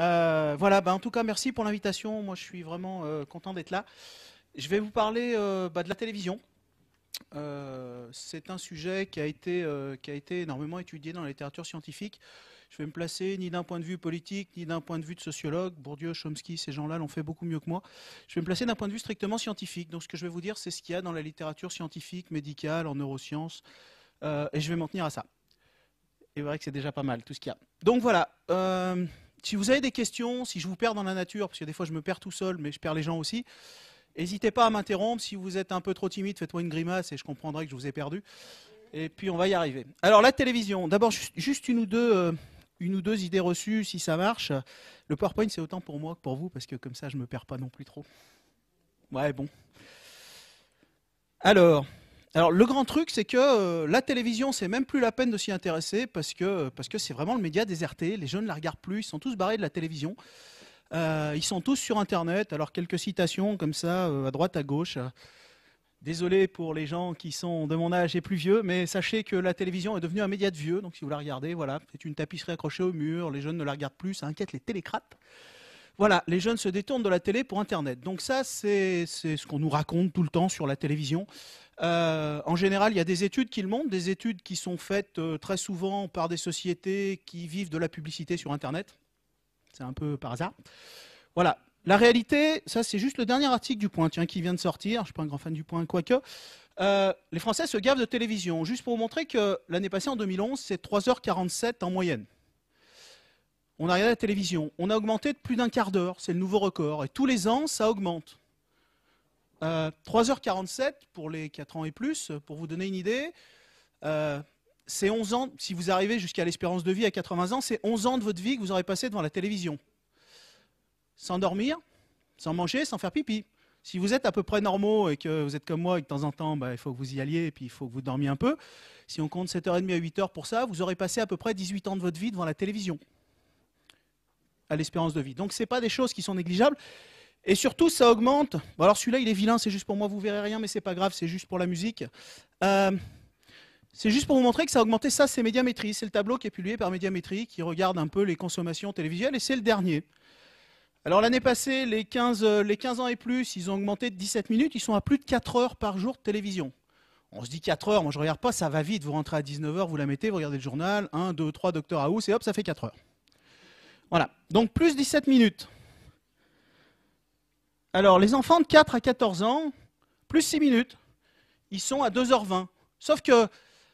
Euh, voilà, bah, en tout cas, merci pour l'invitation. Moi, je suis vraiment euh, content d'être là. Je vais vous parler euh, bah, de la télévision. c'est un sujet qui a, été, qui a été énormément étudié dans la littérature scientifique. Je vais me placer ni d'un point de vue politique, ni d'un point de vue de sociologue. Bourdieu, Chomsky, ces gens-là l'ont fait beaucoup mieux que moi. Je vais me placer d'un point de vue strictement scientifique. Donc, ce que je vais vous dire, c'est ce qu'il y a dans la littérature scientifique, médicale, en neurosciences. et je vais m'en tenir à ça. Et vrai que c'est déjà pas mal, tout ce qu'il y a. Donc voilà. Si vous avez des questions, si je vous perds dans la nature, parce que des fois je me perds tout seul, mais je perds les gens aussi, n'hésitez pas à m'interrompre. Si vous êtes un peu trop timide, faites-moi une grimace et je comprendrai que je vous ai perdu. Et puis on va y arriver. Alors la télévision, d'abord juste une ou deux, euh, une ou deux idées reçues, si ça marche. Le PowerPoint c'est autant pour moi que pour vous, parce que comme ça je me perds pas non plus trop. Ouais bon. Alors, alors le grand truc, c'est que euh, la télévision, c'est même plus la peine de s'y intéresser parce que parce que c'est vraiment le média déserté. Les jeunes ne la regardent plus, ils sont tous barrés de la télévision. Euh, ils sont tous sur Internet. Alors quelques citations comme ça, euh, à droite, à gauche. Désolé pour les gens qui sont de mon âge et plus vieux, mais sachez que la télévision est devenue un média de vieux. Donc si vous la regardez, voilà, c'est une tapisserie accrochée au mur. Les jeunes ne la regardent plus, ça inquiète les télécrates. Voilà, les jeunes se détournent de la télé pour Internet. Donc ça, c'est ce qu'on nous raconte tout le temps sur la télévision. Euh, en général, il y a des études qui le montrent, des études qui sont faites euh, très souvent par des sociétés qui vivent de la publicité sur Internet. C'est un peu par hasard. Voilà. La réalité, ça c'est juste le dernier article du Point, tiens, qui vient de sortir. Je ne suis pas un grand fan du Point, quoique. Euh, les Français se gavent de télévision. Juste pour vous montrer que l'année passée, en 2011, c'est 3h47 en moyenne. On a regardé la télévision. On a augmenté de plus d'un quart d'heure. C'est le nouveau record. Et tous les ans, ça augmente. 3h47 euh, pour les 4 ans et plus, pour vous donner une idée. Euh, c'est 11 ans, si vous arrivez jusqu'à l'espérance de vie à 80 ans, c'est 11 ans de votre vie que vous aurez passé devant la télévision. Sans dormir, sans manger, sans faire pipi. Si vous êtes à peu près normaux et que vous êtes comme moi et que de temps en temps, bah, il faut que vous y alliez et puis il faut que vous dormiez un peu, si on compte 7h30 à 8h pour ça, vous aurez passé à peu près 18 ans de votre vie devant la télévision à l'espérance de vie. Donc ce pas des choses qui sont négligeables. Et surtout, ça augmente. Bon, alors celui-là, il est vilain, c'est juste pour moi, vous verrez rien, mais c'est pas grave, c'est juste pour la musique. Euh, c'est juste pour vous montrer que ça a augmenté. Ça, c'est Médiamétrie. C'est le tableau qui est publié par Médiamétrie, qui regarde un peu les consommations télévisuelles, et c'est le dernier. Alors l'année passée, les 15, euh, les 15 ans et plus, ils ont augmenté de 17 minutes. Ils sont à plus de 4 heures par jour de télévision. On se dit 4 heures, moi je regarde pas, ça va vite. Vous rentrez à 19h, vous la mettez, vous regardez le journal, 1, 2, 3, Docteur House, et hop, ça fait 4 heures. Voilà. Donc plus 17 minutes. Alors, les enfants de 4 à 14 ans, plus 6 minutes, ils sont à 2h20. Sauf que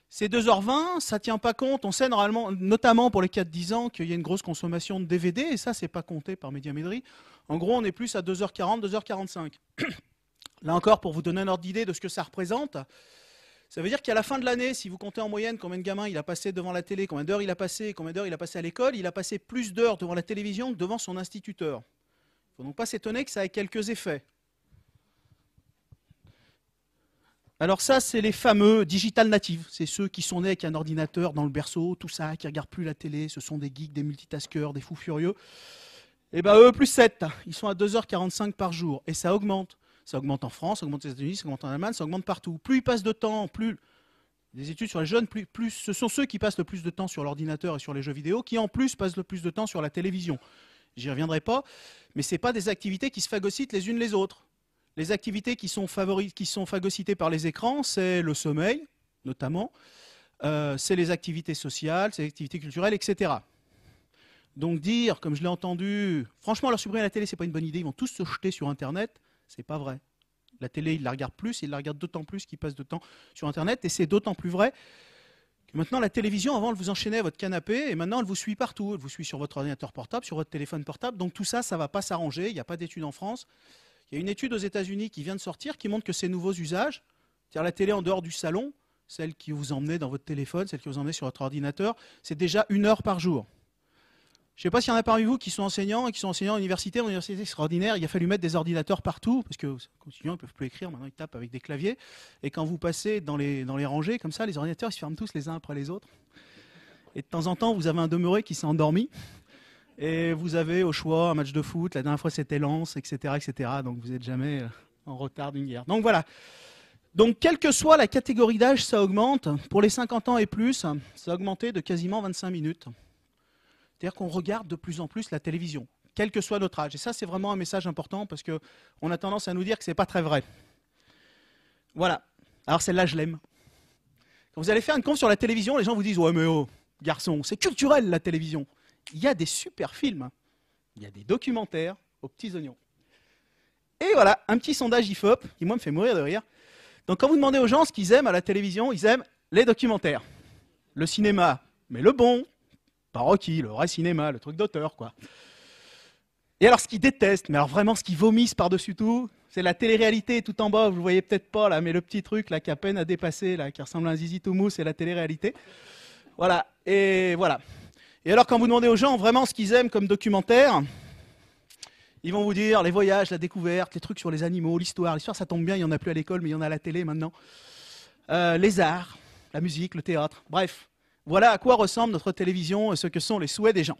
ces 2h20, ça ne tient pas compte. On sait normalement, notamment pour les 4-10 ans, qu'il y a une grosse consommation de DVD, et ça, ce n'est pas compté par Médiamétrie. En gros, on est plus à 2h40, 2h45. Là encore, pour vous donner un ordre d'idée de ce que ça représente, ça veut dire qu'à la fin de l'année, si vous comptez en moyenne combien de gamins il a passé devant la télé, combien d'heures il a passé, combien d'heures il a passé à l'école, il a passé plus d'heures devant la télévision que devant son instituteur donc pas s'étonner que ça ait quelques effets. Alors ça, c'est les fameux digital natives. C'est ceux qui sont nés avec un ordinateur dans le berceau, tout ça, qui ne regardent plus la télé. Ce sont des geeks, des multitaskers, des fous furieux. Et eh bien eux, plus 7. Ils sont à 2h45 par jour. Et ça augmente. Ça augmente en France, ça augmente aux États-Unis, ça augmente en Allemagne, ça augmente partout. Plus ils passent de temps, plus... Des études sur les jeunes, plus, plus ce sont ceux qui passent le plus de temps sur l'ordinateur et sur les jeux vidéo, qui en plus passent le plus de temps sur la télévision. J'y reviendrai pas mais ce pas des activités qui se phagocytent les unes les autres. Les activités qui sont, qui sont phagocytées par les écrans, c'est le sommeil, notamment, euh, c'est les activités sociales, c'est les activités culturelles, etc. Donc dire, comme je l'ai entendu, franchement, leur supprimer la télé, c'est pas une bonne idée, ils vont tous se jeter sur Internet, c'est pas vrai. La télé, ils la regardent plus, ils la regardent d'autant plus qu'ils passent de temps sur Internet, et c'est d'autant plus vrai Maintenant, la télévision, avant, elle vous enchaînait à votre canapé, et maintenant, elle vous suit partout. Elle vous suit sur votre ordinateur portable, sur votre téléphone portable. Donc tout ça, ça ne va pas s'arranger. Il n'y a pas d'étude en France. Il y a une étude aux États-Unis qui vient de sortir qui montre que ces nouveaux usages, c'est-à-dire la télé en dehors du salon, celle qui vous emmenez dans votre téléphone, celle qui vous emmenez sur votre ordinateur, c'est déjà une heure par jour. Je ne sais pas s'il y en a parmi vous qui sont enseignants et qui sont enseignants dans université extraordinaire, il a fallu mettre des ordinateurs partout, parce que continuant, ils ne peuvent plus écrire, maintenant ils tapent avec des claviers. Et quand vous passez dans les, dans les rangées, comme ça, les ordinateurs ils se ferment tous les uns après les autres. Et de temps en temps, vous avez un demeuré qui s'est endormi. Et vous avez au choix un match de foot, la dernière fois c'était Lens, etc., etc. Donc vous n'êtes jamais euh, en retard d'une guerre. Donc voilà. Donc quelle que soit la catégorie d'âge, ça augmente. Pour les 50 ans et plus, ça a augmenté de quasiment 25 minutes. C'est-à-dire qu'on regarde de plus en plus la télévision, quel que soit notre âge. Et ça, c'est vraiment un message important parce qu'on a tendance à nous dire que ce n'est pas très vrai. Voilà. Alors celle-là, je l'aime. Quand vous allez faire une conf sur la télévision, les gens vous disent Ouais, mais oh, garçon, c'est culturel la télévision. Il y a des super films, il y a des documentaires aux petits oignons. Et voilà, un petit sondage IFOP qui, moi, me fait mourir de rire. Donc, quand vous demandez aux gens ce qu'ils aiment à la télévision, ils aiment les documentaires. Le cinéma, mais le bon, pas Rocky, le vrai cinéma, le truc d'auteur, quoi. Et alors, ce qu'ils détestent, mais alors vraiment ce qu'ils vomissent par-dessus tout, c'est la télé-réalité tout en bas, vous le voyez peut-être pas là, mais le petit truc là qui a peine à dépasser, là, qui ressemble à un zizi tout mou, c'est la télé-réalité. Voilà, et voilà. Et alors, quand vous demandez aux gens vraiment ce qu'ils aiment comme documentaire, ils vont vous dire les voyages, la découverte, les trucs sur les animaux, l'histoire. L'histoire, ça tombe bien, il n'y en a plus à l'école, mais il y en a à la télé maintenant. Euh, les arts, la musique, le théâtre. Bref, voilà à quoi ressemble notre télévision et ce que sont les souhaits des gens.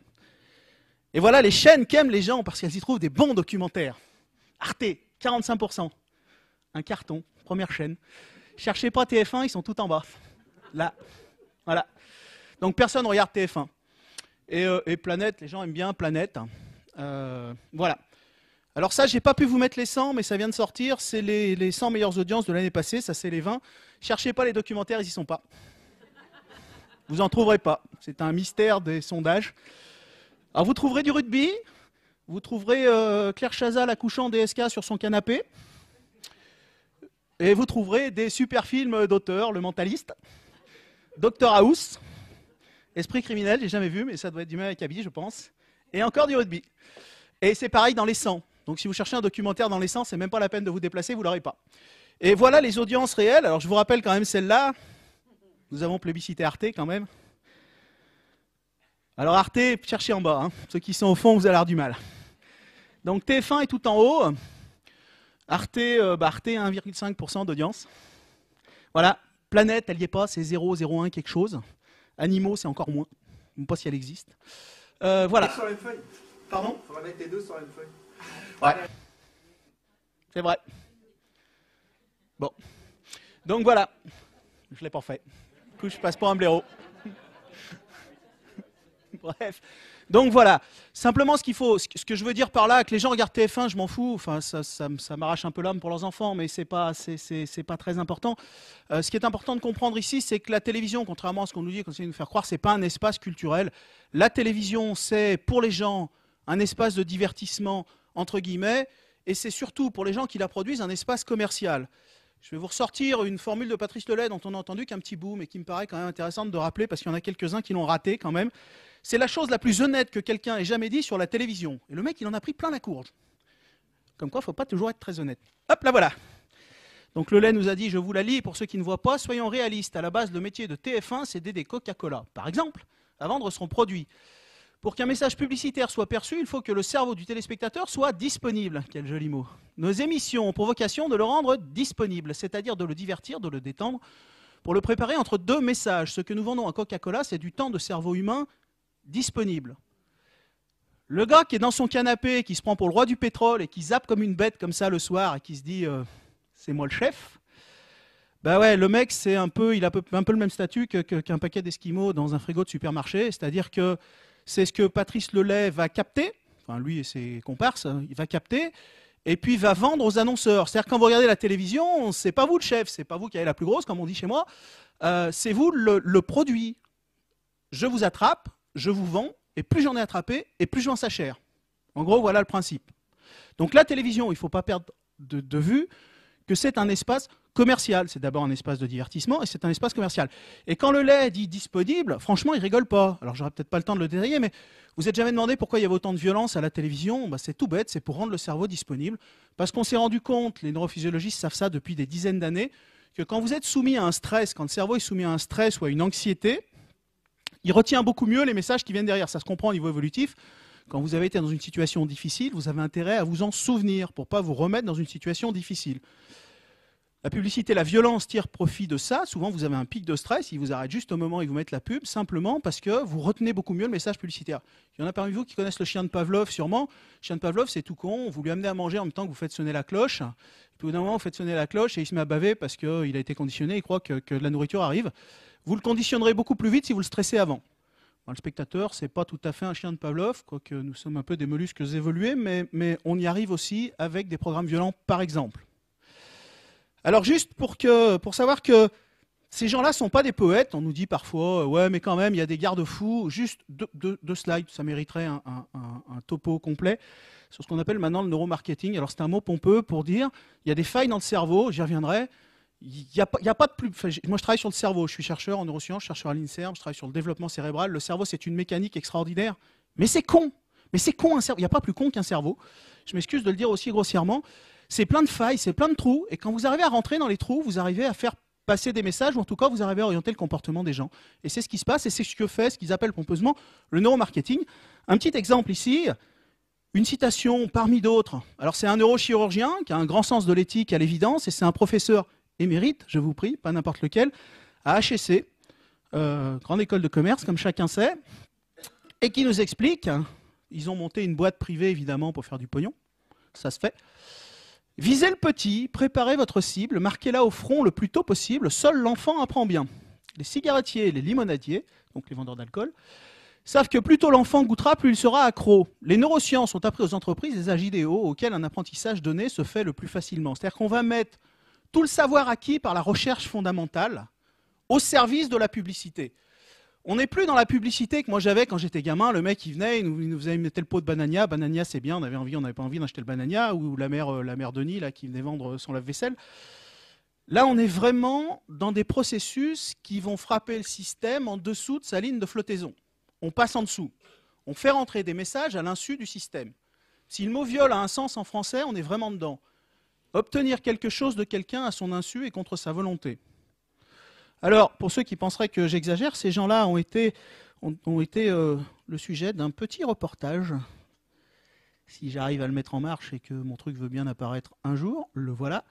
Et voilà les chaînes qu'aiment les gens parce qu'elles y trouvent des bons documentaires. Arte, 45%. Un carton, première chaîne. Cherchez pas TF1, ils sont tout en bas. Là. Voilà. Donc personne ne regarde TF1. Et, euh, et, Planète, les gens aiment bien Planète. Euh, voilà. Alors ça, j'ai pas pu vous mettre les 100, mais ça vient de sortir. C'est les, 100 meilleures audiences de l'année passée, ça c'est les 20. Cherchez pas les documentaires, ils y sont pas. Vous en trouverez pas. C'est un mystère des sondages. Alors vous trouverez du rugby, vous trouverez euh, Claire Chazal accouchant DSK sur son canapé, et vous trouverez des super films d'auteurs, Le Mentaliste, Doctor House, Esprit criminel, j'ai jamais vu, mais ça doit être du même avec je pense, et encore du rugby. Et c'est pareil dans les 100. Donc si vous cherchez un documentaire dans les 100, c'est même pas la peine de vous déplacer, vous l'aurez pas. Et voilà les audiences réelles. Alors je vous rappelle quand même celle-là. Nous avons plébiscité Arte quand même. Alors Arte, cherchez en bas. Hein. Ceux qui sont au fond, vous allez avoir du mal. Donc TF1 est tout en haut. Arte, euh, bah, Arte 1,5% d'audience. Voilà. Planète, elle n'y est pas, c'est 0,01 quelque chose. Animaux, c'est encore moins. Je ne sais pas si elle existe. Euh, voilà. Sur les feuilles. Pardon? On va mettre les deux sur la même feuille. Ouais. C'est vrai. Bon. Donc voilà. Je ne l'ai pas fait. Je passe pas un blaireau. Bref. Donc voilà. Simplement, ce qu'il faut, ce que je veux dire par là, que les gens regardent TF1, je m'en fous. Enfin, ça, ça, m'arrache un peu l'âme pour leurs enfants, mais c'est pas, c'est, pas très important. Euh, ce qui est important de comprendre ici, c'est que la télévision, contrairement à ce qu'on nous dit, qu'on essaie de nous faire croire, c'est pas un espace culturel. La télévision, c'est pour les gens un espace de divertissement entre guillemets, et c'est surtout pour les gens qui la produisent un espace commercial. Je vais vous ressortir une formule de Patrice Lelay dont on a entendu qu'un petit bout, mais qui me paraît quand même intéressante de rappeler parce qu'il y en a quelques-uns qui l'ont raté quand même. C'est la chose la plus honnête que quelqu'un ait jamais dit sur la télévision. Et le mec, il en a pris plein la courge. Comme quoi, il ne faut pas toujours être très honnête. Hop, là voilà. Donc Lelay nous a dit, je vous la lis pour ceux qui ne voient pas, soyons réalistes. À la base, le métier de TF1, c'est d'aider Coca-Cola, par exemple, à vendre son produit. Pour qu'un message publicitaire soit perçu, il faut que le cerveau du téléspectateur soit disponible. Quel joli mot. Nos émissions ont pour vocation de le rendre disponible, c'est-à-dire de le divertir, de le détendre, pour le préparer entre deux messages. Ce que nous vendons à Coca-Cola, c'est du temps de cerveau humain disponible. Le gars qui est dans son canapé, qui se prend pour le roi du pétrole et qui zappe comme une bête comme ça le soir et qui se dit euh, c'est moi le chef, bah ouais, le mec, c'est un peu, il a un peu le même statut qu'un paquet d'esquimaux dans un frigo de supermarché, c'est-à-dire que c'est ce que Patrice Lelay va capter, lui et ses comparses, il va capter, et puis va vendre aux annonceurs. C'est-à-dire quand vous regardez la télévision, c'est pas vous le chef, c'est pas vous qui avez la plus grosse, comme on dit chez moi, euh, c'est vous le, produit. Je vous attrape, je vous vends, et plus j'en ai attrapé, et plus je vends ça cher. En gros, voilà le principe. Donc la télévision, il ne faut pas perdre de vue que c'est un espace commercial. C'est d'abord un espace de divertissement et c'est un espace commercial. Et quand le lait dit disponible, franchement, il rigole pas. Alors, j'aurais peut-être pas le temps de le détailler, mais vous êtes jamais demandé pourquoi il y avait autant de violence à la télévision? Bah, C'est tout bête, c'est pour rendre le cerveau disponible. Parce qu'on s'est rendu compte, les neurophysiologistes savent ça depuis des dizaines d'années, que quand vous êtes soumis à un stress, quand le cerveau est soumis à un stress ou à une anxiété, il retient beaucoup mieux les messages qui viennent derrière. Ça se comprend au niveau évolutif. Quand vous avez été dans une situation difficile, vous avez intérêt à vous en souvenir pour pas vous remettre dans une situation difficile. La publicité, la violence tire profit de ça. Souvent, vous avez un pic de stress, ils vous arrêtent juste au moment où ils vous mettent la pub, simplement parce que vous retenez beaucoup mieux le message publicitaire. Il y en a parmi vous qui connaissent le chien de Pavlov, sûrement. Le chien de Pavlov, c'est tout con. Vous lui amenez à manger en même temps que vous faites sonner la cloche. Puis au bout d'un moment, vous faites sonner la cloche et il se met à baver parce qu'il a été conditionné, il croit que, la nourriture arrive. Vous le conditionnerez beaucoup plus vite si vous le stressez avant. le spectateur, c'est pas tout à fait un chien de Pavlov, quoique nous sommes un peu des mollusques évolués, mais on y arrive aussi avec des programmes violents, par exemple. Alors juste pour, savoir que ces gens-là ne sont pas des poètes, on nous dit parfois, euh, ouais, mais quand même, il y a des garde-fous, juste deux, slides, ça mériterait un, topo complet sur ce qu'on appelle maintenant le neuromarketing. Alors c'est un mot pompeux pour dire, il y a des failles dans le cerveau, j'y reviendrai, il n'y a, pas de plus. moi, je travaille sur le cerveau. Je suis chercheur en neurosciences, chercheur à l'INSERM, je travaille sur le développement cérébral. Le cerveau, c'est une mécanique extraordinaire. Mais c'est con. Mais c'est con. Il n'y a pas plus con qu'un cerveau. Je m'excuse de le dire aussi grossièrement. C'est plein de failles, c'est plein de trous. Et quand vous arrivez à rentrer dans les trous, vous arrivez à faire passer des messages, ou en tout cas, vous arrivez à orienter le comportement des gens. Et c'est ce qui se passe, et c'est ce que fait ce qu'ils appellent pompeusement le neuromarketing. Un petit exemple ici, une citation parmi d'autres. Alors, c'est un neurochirurgien qui a un grand sens de l'éthique à l'évidence, et c'est un professeur émérite, je vous prie, pas n'importe lequel, à HEC, euh, grande école de commerce, comme chacun sait, et qui nous explique, ils ont monté une boîte privée évidemment pour faire du pognon, ça se fait. Visez le petit, préparez votre cible, marquez-la au front le plus tôt possible, seul l'enfant apprend bien. Les cigarettiers et les limonadiers, donc les vendeurs d'alcool, savent que plus tôt l'enfant goûtera, plus il sera accro. Les neurosciences ont appris aux entreprises des âges idéaux auxquels un apprentissage donné se fait le plus facilement. C'est-à-dire qu'on va mettre tout le savoir acquis par la recherche fondamentale au service de la publicité. On n'est plus dans la publicité que moi j'avais quand j'étais gamin. Le mec, il venait, il nous, faisait mettre le pot de banania. Banania, c'est bien, on avait envie, on n'avait pas envie d'acheter le banania. Ou la mère, euh, la mère Denis, là, qui venait vendre son lave-vaisselle. Là, on est vraiment dans des processus qui vont frapper le système en dessous de sa ligne de flottaison. On passe en dessous. On fait rentrer des messages à l'insu du système. Si le mot viol a un sens en français, on est vraiment dedans obtenir quelque chose de quelqu'un à son insu et contre sa volonté. Alors, pour ceux qui penseraient que j'exagère, ces gens-là ont été, euh, le sujet d'un petit reportage. Si j'arrive à le mettre en marche et que mon truc veut bien apparaître un jour, le voilà.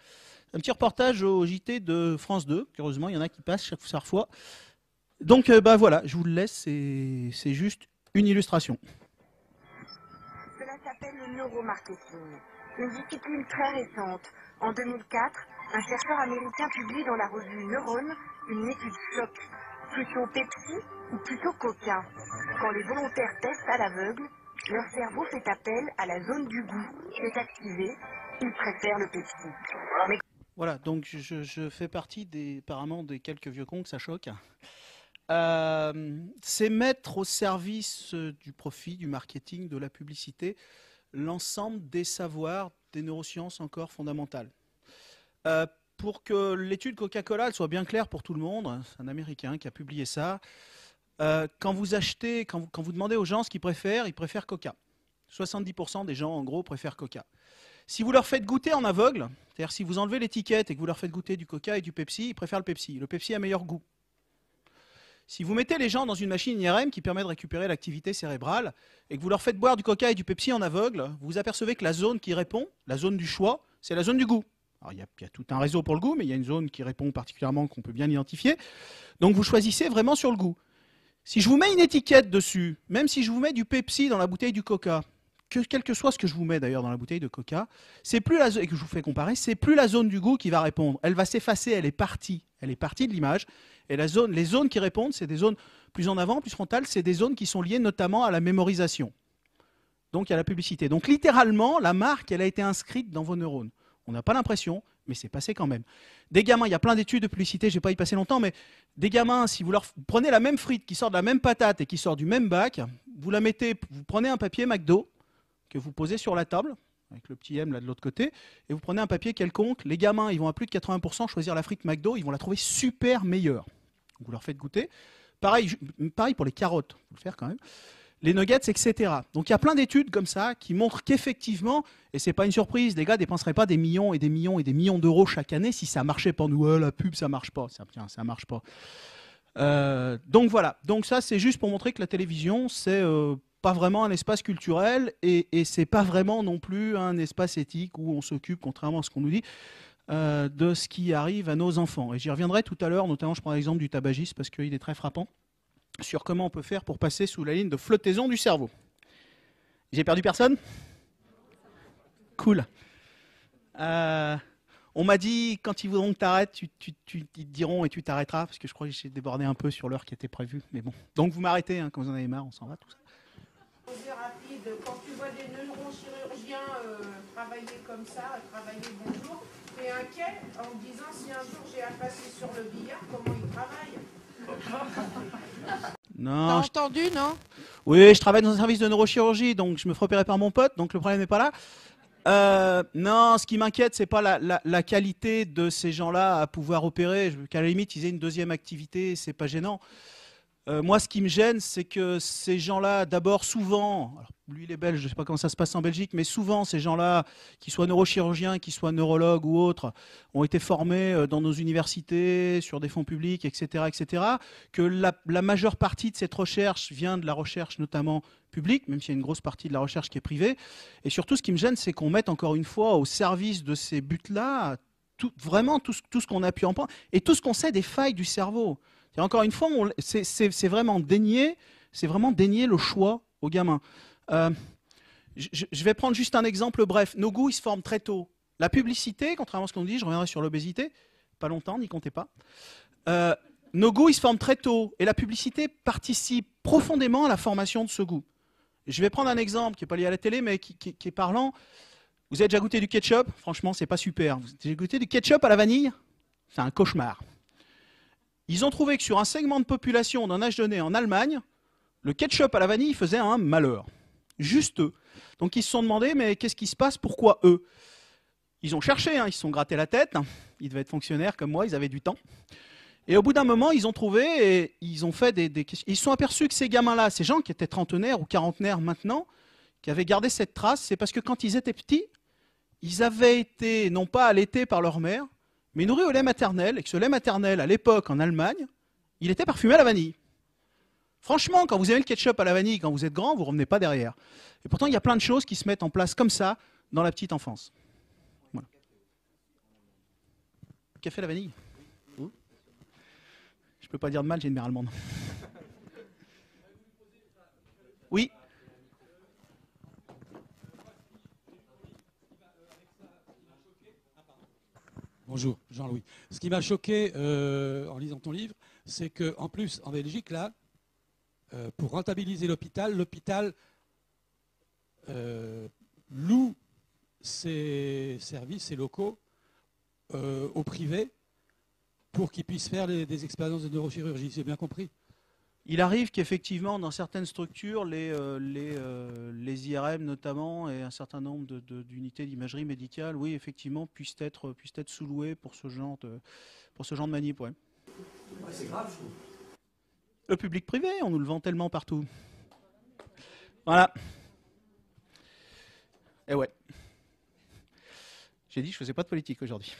Un petit reportage au JT de France 2. Heureusement, il y en a qui passent chaque fois. Donc, euh, bah voilà, je vous le laisse. C'est juste une illustration. Cela s'appelle le neuromarketing une discipline très récente. En 2004, un chercheur américain publie dans la revue Neurone une étude choc. Plutôt Pepsi ou plutôt Coca Quand les volontaires testent à l'aveugle, leur cerveau fait appel à la zone du goût. C'est activé, ils préfèrent le Pepsi. Voilà, donc je, fais partie des, apparemment des quelques vieux cons que ça choque. Euh, c'est mettre au service du profit, du marketing, de la publicité, l'ensemble des savoirs des neurosciences encore fondamentales. Euh, pour que l'étude Coca-Cola soit bien claire pour tout le monde, c'est un Américain qui a publié ça. Euh, quand vous achetez, quand vous, demandez aux gens ce qu'ils préfèrent, ils préfèrent Coca. 70% des gens, en gros, préfèrent Coca. Si vous leur faites goûter en aveugle, c'est-à-dire si vous enlevez l'étiquette et que vous leur faites goûter du Coca et du Pepsi, ils préfèrent le Pepsi. Le Pepsi a meilleur goût. Si vous mettez les gens dans une machine IRM qui permet de récupérer l'activité cérébrale et que vous leur faites boire du coca et du Pepsi en aveugle, vous apercevez que la zone qui répond, la zone du choix, c'est la zone du goût. Il y, a, tout un réseau pour le goût, mais il y a une zone qui répond particulièrement qu'on peut bien identifier. Donc vous choisissez vraiment sur le goût. Si je vous mets une étiquette dessus, même si je vous mets du Pepsi dans la bouteille du Coca, que, quel que soit ce que je vous mets d'ailleurs dans la bouteille de Coca, plus et que je vous fais comparer, c'est plus la zone du goût qui va répondre. Elle va s'effacer, elle est partie, elle est partie de l'image. Et les zones qui répondent, c'est des zones plus en avant, plus frontales, c'est des zones qui sont liées notamment à la mémorisation. Donc à la publicité. Donc littéralement, la marque, elle a été inscrite dans vos neurones. On n'a pas l'impression, mais c'est passé quand même. Des gamins, il y a plein d'études de publicité, je vais pas y passer longtemps, mais des gamins, si vous leur prenez la même frite qui sort de la même patate et qui sort du même bac, vous la mettez, vous prenez un papier McDo que vous posez sur la table, avec le petit M de l'autre côté, et vous prenez un papier quelconque, les gamins, ils vont à plus de 80% choisir la frite McDo, ils vont la trouver super meilleure vous leur faites goûter. Pareil, pour les carottes, faut le faire quand même. Les nuggets, etc. Donc il y a plein d'études comme ça qui montrent qu'effectivement, et c'est pas une surprise, les gars dépenseraient pas des millions et des millions et des millions d'euros chaque année si ça marchait pas. Nous, la pub, ça marche pas. Ça, tiens, ça marche pas. Euh, donc voilà. Donc ça, c'est juste pour montrer que la télévision, c'est euh, pas vraiment un espace culturel et, et c'est pas vraiment non plus un espace éthique où on s'occupe, contrairement à ce qu'on nous dit, euh, de ce qui arrive à nos enfants. Et j'y reviendrai tout à l'heure, notamment je prends l'exemple du tabagisme parce qu'il est très frappant, sur comment on peut faire pour passer sous la ligne de flottaison du cerveau. J'ai perdu personne? Cool. Euh, On m'a dit, quand ils voudront que t'arrêtes, tu, tu, tu, ils te diront et tu t'arrêteras, parce que je crois que j'ai débordé un peu sur l'heure qui était prévue. Mais bon. Donc vous m'arrêtez, hein, quand vous en avez marre, on s'en va, tout ça. Quand tu vois des neurochirurgiens euh, travailler comme ça, travailler bonjour, t'es inquiet en me disant si un jour j'ai à passer sur le billard, comment ils travaillent? T'as Non, je- entendu, non? Oui, je travaille dans un service de neurochirurgie, donc je me ferai opérer par mon pote, donc le problème n'est pas là. Euh, non, ce qui m'inquiète, c'est pas la, la- la qualité de ces gens-là à pouvoir opérer. Qu'à la limite, ils aient une deuxième activité, c'est pas gênant. Euh, moi, ce qui me gêne, c'est que ces gens-là, d'abord, souvent, lui, il est belge, je sais pas comment ça se passe en Belgique, mais souvent, ces gens-là, qu'ils soient neurochirurgiens, qu'ils soient neurologues ou autres, ont été formés euh, dans nos universités, sur des fonds publics, etc., etc. Que la, majeure partie de cette recherche vient de la recherche, notamment publique, même s'il y a une grosse partie de la recherche qui est privée. Et surtout, ce qui me gêne, c'est qu'on mette encore une fois au service de ces buts-là vraiment tout, tout ce qu'on a pu en prendre et tout ce qu'on sait des failles du cerveau. Encore une fois, c'est- vraiment dénier, c'est vraiment dénier le choix aux gamins. Euh, je, vais prendre juste un exemple bref. Nos goûts, ils se forment très tôt. La publicité, contrairement à ce qu'on dit, je reviendrai sur l'obésité, pas longtemps, n'y comptez pas. Euh, nos goûts, ils se forment très tôt et la publicité participe profondément à la formation de ce goût. Je vais prendre un exemple qui n'est pas lié à la télé, mais qui est parlant. Vous avez déjà goûté du ketchup? Franchement, c'est pas super. Vous avez déjà goûté du ketchup à la vanille? C'est un cauchemar. Ils ont trouvé que sur un segment de population d'un âge donné en Allemagne, le ketchup à la vanille faisait un malheur. Juste eux. Donc ils se sont demandé, mais qu'est-ce qui se passe? Pourquoi eux? Ils ont cherché, hein, ils se sont gratté la tête. Ils devaient être fonctionnaires comme moi, ils avaient du temps. Et au bout d'un moment, ils ont trouvé et ils ont fait des, des questions. Ils se sont aperçus que ces gamins-là, ces gens qui étaient trentenaires ou quarantenaires maintenant, qui avaient gardé cette trace, c'est parce que quand ils étaient petits, ils avaient été non pas allaités par leur mère, mais nourris au lait maternel, et que ce lait maternel, à l'époque en Allemagne, il était parfumé à la vanille. Franchement, quand vous aimez le ketchup à la vanille, quand vous êtes grand, vous ne revenez pas derrière. Et pourtant, il y a plein de choses qui se mettent en place comme ça dans la petite enfance. Café à la vanille? Ouh. Je peux pas dire de mal, j'ai une mère allemande. Oui? Bonjour, Jean-Louis. Ce qui m'a choqué euh, en lisant ton livre, c'est qu'en plus, en Belgique, là, euh, pour rentabiliser l'hôpital, l'hôpital euh, loue ses services, ses locaux au privé pour qu'ils puissent faire des expériences de neurochirurgie. C'est bien compris Il arrive qu'effectivement, dans certaines structures, les, euh, les, euh, les IRM notamment et un certain nombre d'unités d'imagerie médicale, oui, effectivement, puissent être, puissent être sous-louées pour ce genre de, pour ce genre de manip. ouais. c'est grave, je trouve. Le public privé, on nous le vend tellement partout. Voilà. Et ouais. J'ai dit que je faisais pas de politique aujourd'hui.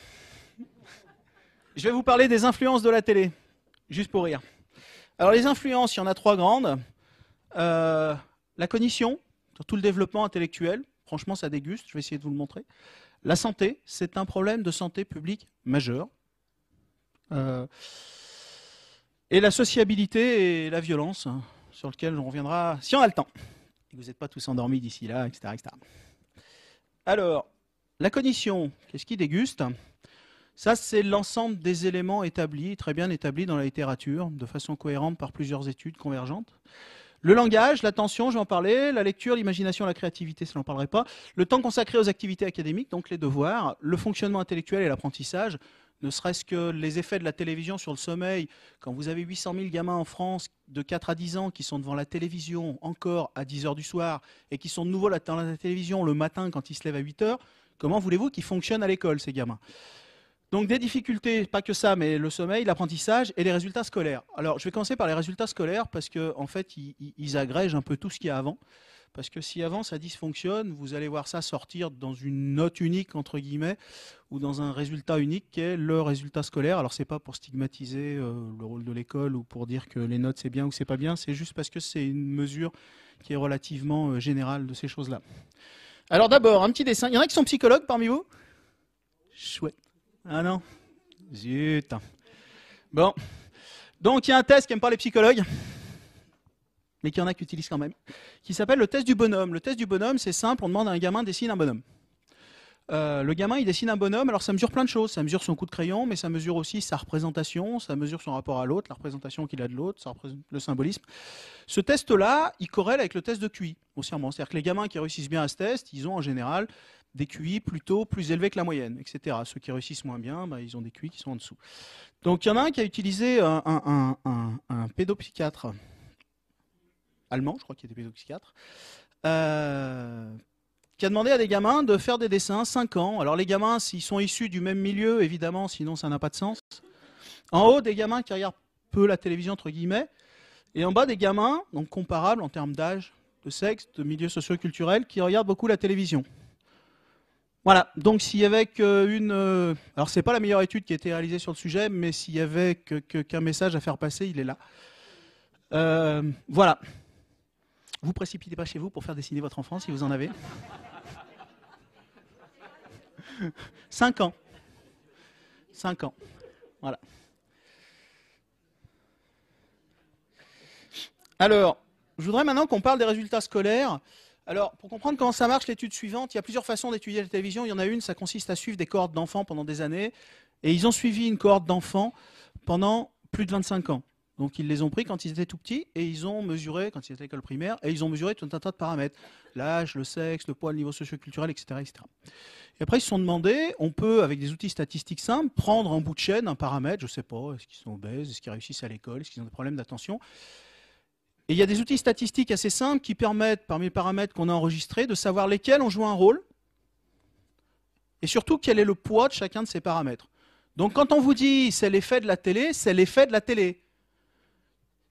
Je vais vous parler des influences de la télé, juste pour rire. Alors les influences, il y en a trois grandes. Euh, la cognition, tout le développement intellectuel, franchement ça déguste, je vais essayer de vous le montrer. La santé, c'est un problème de santé publique majeur. Euh, et la sociabilité et la violence, hein, sur lequel on reviendra si on a le temps. Vous n'êtes pas tous endormis d'ici là, etc., etc. Alors, la cognition, qu'est-ce qui déguste? Ça, c'est l'ensemble des éléments établis, très bien établis dans la littérature, de façon cohérente par plusieurs études convergentes. Le langage, l'attention, je vais en parler, la lecture, l'imagination, la créativité, ça n'en parlerai pas. Le temps consacré aux activités académiques, donc les devoirs, le fonctionnement intellectuel et l'apprentissage, ne serait-ce que les effets de la télévision sur le sommeil. Quand vous avez 800 000 gamins en France de 4 à 10 ans qui sont devant la télévision encore à 10 heures du soir et qui sont de nouveau dans la télévision le matin quand ils se lèvent à 8 heures, comment voulez-vous qu'ils fonctionnent à l'école, ces gamins? Donc des difficultés, pas que ça, mais le sommeil, l'apprentissage et les résultats scolaires. Alors je vais commencer par les résultats scolaires parce que en fait ils, ils- ils agrègent un peu tout ce qu'il y a avant. Parce que si avant ça dysfonctionne, vous allez voir ça sortir dans une note unique entre guillemets ou dans un résultat unique qui est le résultat scolaire. Alors c'est pas pour stigmatiser euh, le rôle de l'école ou pour dire que les notes c'est bien ou c'est pas bien, c'est juste parce que c'est une mesure qui est relativement euh, générale de ces choses-là. Alors d'abord un petit dessin. Il y en a qui sont psychologues parmi vous? Chouette. Ah non Zut. Bon. Donc il y a un test qui n'aime pas les psychologues, mais qu'il y en a qui utilisent quand même, qui s'appelle le test du bonhomme. Le test du bonhomme, c'est simple, on demande à un gamin de dessiner un bonhomme. Euh, le gamin, il dessine un bonhomme, alors ça mesure plein de choses. Ça mesure son coup de crayon, mais ça mesure aussi sa représentation, ça mesure son rapport à l'autre, la représentation qu'il a de l'autre, le symbolisme. Ce test-là, il corrèle avec le test de QI, grossièrement. C'est-à-dire que les gamins qui réussissent bien à ce test, ils ont en général des QI plutôt plus élevés que la moyenne, etc. Ceux qui réussissent moins bien, bah, ils ont des QI qui sont en dessous. Donc il y en a un qui a utilisé un, pédopsychiatre allemand, je crois qu'il était pédopsychiatre, euh, qui a demandé à des gamins de faire des dessins 5 ans. Alors les gamins, s'ils sont issus du même milieu, évidemment, sinon ça n'a pas de sens. En haut, des gamins qui regardent peu la télévision, entre guillemets, et en bas, des gamins, donc comparables en termes d'âge, de sexe, de milieu socio-culturel, qui regardent beaucoup la télévision. Voilà, donc s'il y avait qu'une... Euh, alors c'est pas la meilleure étude qui a été réalisée sur le sujet, mais s'il y avait qu'un message à faire passer, il est là. Euh, voilà. Vous précipitez pas chez vous pour faire dessiner votre enfant si vous en avez. 5 ans. 5 ans. Voilà. Alors, je voudrais maintenant qu'on parle des résultats scolaires. Alors, pour comprendre comment ça marche, l'étude suivante, il y a plusieurs façons d'étudier la télévision. Il y en a une, ça consiste à suivre des cohortes d'enfants pendant des années. Et ils ont suivi une cohorte d'enfants pendant plus de 25 ans. Donc ils les ont pris quand ils étaient tout petits et ils ont mesuré, quand ils étaient à l'école primaire, et ils ont mesuré tout un tas de paramètres. L'âge, le sexe, le poids, le niveau socio-culturel, etc., etc. Et après ils se sont demandé, on peut, avec des outils statistiques simples, prendre en bout de chaîne un paramètre, je ne sais pas, est-ce qu'ils sont obèses, est-ce qu'ils réussissent à l'école, est-ce qu'ils ont des problèmes d'attention. Et il y a des outils statistiques assez simples qui permettent, parmi les paramètres qu'on a enregistrés, de savoir lesquels ont joué un rôle, et surtout quel est le poids de chacun de ces paramètres. Donc quand on vous dit c'est l'effet de la télé, c'est l'effet de la télé.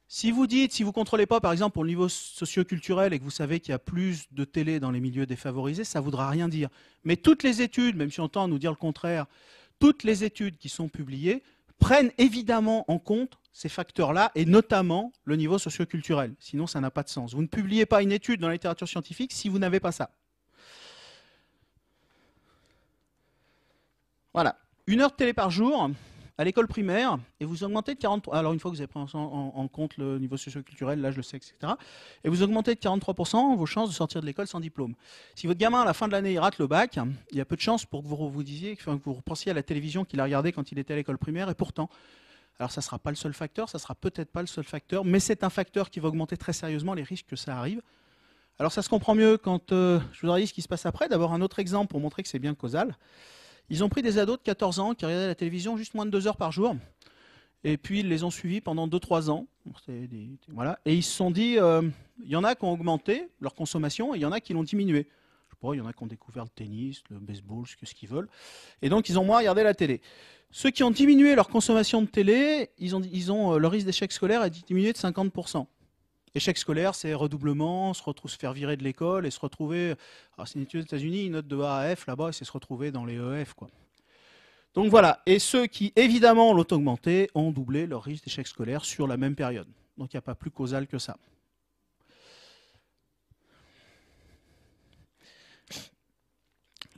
Si vous dites, si vous ne contrôlez pas, par exemple, pour le niveau socioculturel et que vous savez qu'il y a plus de télé dans les milieux défavorisés, ça ne voudra rien dire. Mais toutes les études, même si on tend à nous dire le contraire, toutes les études qui sont publiées prennent évidemment en compte ces facteurs-là, et notamment le niveau socioculturel. Sinon, ça n'a pas de sens. Vous ne publiez pas une étude dans la littérature scientifique si vous n'avez pas ça. Voilà. Une heure de télé par jour, à l'école primaire et vous augmentez de 43%, alors une fois que vous avez pris en, compte le niveau socio-culturel, l'âge, le sexe, etc., et vous augmentez de 43% vos chances de sortir de l'école sans diplôme. Si votre gamin, à la fin de l'année, il rate le bac, il y a peu de chances pour que vous vous disiez, que vous pensiez à la télévision qu'il a regardée quand il était à l'école primaire, et pourtant, alors ça ne sera pas le seul facteur, ça ne sera peut-être pas le seul facteur, mais c'est un facteur qui va augmenter très sérieusement les risques que ça arrive. Alors ça se comprend mieux quand euh, je vous aurais dit ce qui se passe après. D'abord un autre exemple pour montrer que c'est bien causal. Ils ont pris des ados de 14 ans qui regardaient la télévision juste moins de 2 heures par jour. Et puis ils les ont suivis pendant 2-3 ans. voilà. Et ils se sont dit, euh, il y en a qui ont augmenté leur consommation et il y en a qui l'ont diminué. Je sais pas, il y en a qui ont découvert le tennis, le baseball, ce qu'ils veulent. Et donc ils ont moins regardé la télé. Ceux qui ont diminué leur consommation de télé, ils ont, ils ont euh, le risque d'échec scolaire a diminué de 50%. Échec scolaire, c'est redoublement, se, se faire virer de l'école et se retrouver. c'est une étude aux États-Unis, une note de A à F là-bas, c'est se retrouver dans les EF. Quoi. Donc voilà. Et ceux qui, évidemment, l'ont augmenté ont doublé leur risque d'échec scolaire sur la même période. Donc il n'y a pas plus causal que ça.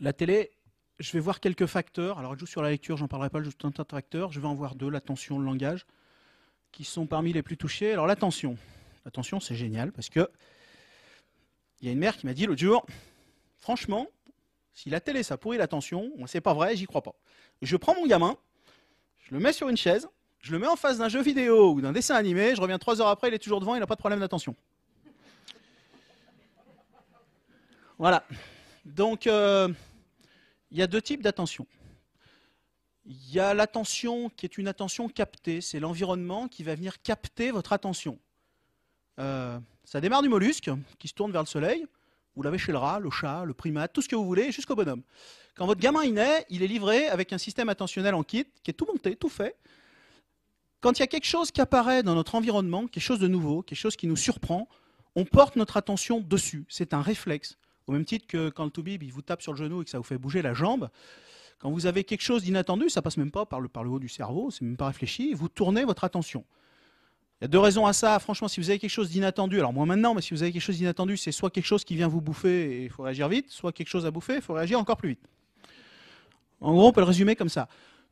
La télé, je vais voir quelques facteurs. Alors, joue sur la lecture, j'en parlerai pas, juste un tas de facteurs. Je vais en voir deux, l'attention, le langage, qui sont parmi les plus touchés. Alors, l'attention. Attention, c'est génial parce que il y a une mère qui m'a dit l'autre jour, franchement, si la télé ça pourrit l'attention, c'est pas vrai, j'y crois pas. Je prends mon gamin, je le mets sur une chaise, je le mets en face d'un jeu vidéo ou d'un dessin animé, je reviens trois heures après, il est toujours devant, il n'a pas de problème d'attention. Voilà. Donc, euh, il y a deux types d'attention. Il y a l'attention qui est une attention captée, c'est l'environnement qui va venir capter votre attention. Euh, ça démarre du mollusque qui se tourne vers le soleil. Vous l'avez chez le rat, le chat, le primate, tout ce que vous voulez, jusqu'au bonhomme. Quand votre gamin il naît, il est livré avec un système attentionnel en kit qui est tout monté, tout fait. Quand il y a quelque chose qui apparaît dans notre environnement, quelque chose de nouveau, quelque chose qui nous surprend, on porte notre attention dessus. C'est un réflexe. Au même titre que quand le toubib il vous tape sur le genou et que ça vous fait bouger la jambe, quand vous avez quelque chose d'inattendu, ça passe même pas par le, par le haut du cerveau, c'est même pas réfléchi, vous tournez votre attention. Il y a deux raisons à ça. Franchement, si vous avez quelque chose d'inattendu, alors moi maintenant, mais si vous avez quelque chose d'inattendu, c'est soit quelque chose qui vient vous bouffer et il faut réagir vite, soit quelque chose à bouffer, il faut réagir encore plus vite. En gros, on peut le résumer comme ça.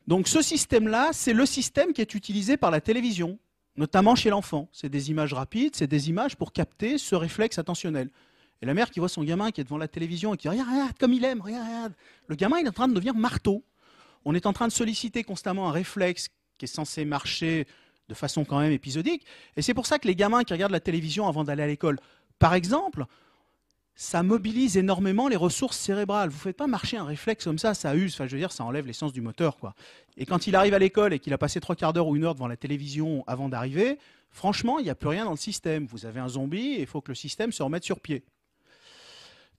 Donc ce système-là, c'est le système qui est utilisé par la télévision, notamment chez l'enfant. C'est des images rapides, c'est des images pour capter ce réflexe attentionnel. Et la mère qui voit son gamin qui est devant la télévision et qui dit Regarde, regarde comme il aime, regarde, regarde. Le gamin, il est en train de devenir marteau. On est en train de solliciter constamment un réflexe qui est censé marcher de façon quand même épisodique. Et c'est pour ça que les gamins qui regardent la télévision avant d'aller à l'école, par exemple, ça mobilise énormément les ressources cérébrales. Vous ne faites pas marcher un réflexe comme ça, ça use, enfin je veux dire, ça enlève l'essence du moteur. Quoi. Et quand il arrive à l'école et qu'il a passé trois quarts d'heure ou une heure devant la télévision avant d'arriver, franchement, il n'y a plus rien dans le système. Vous avez un zombie et il faut que le système se remette sur pied.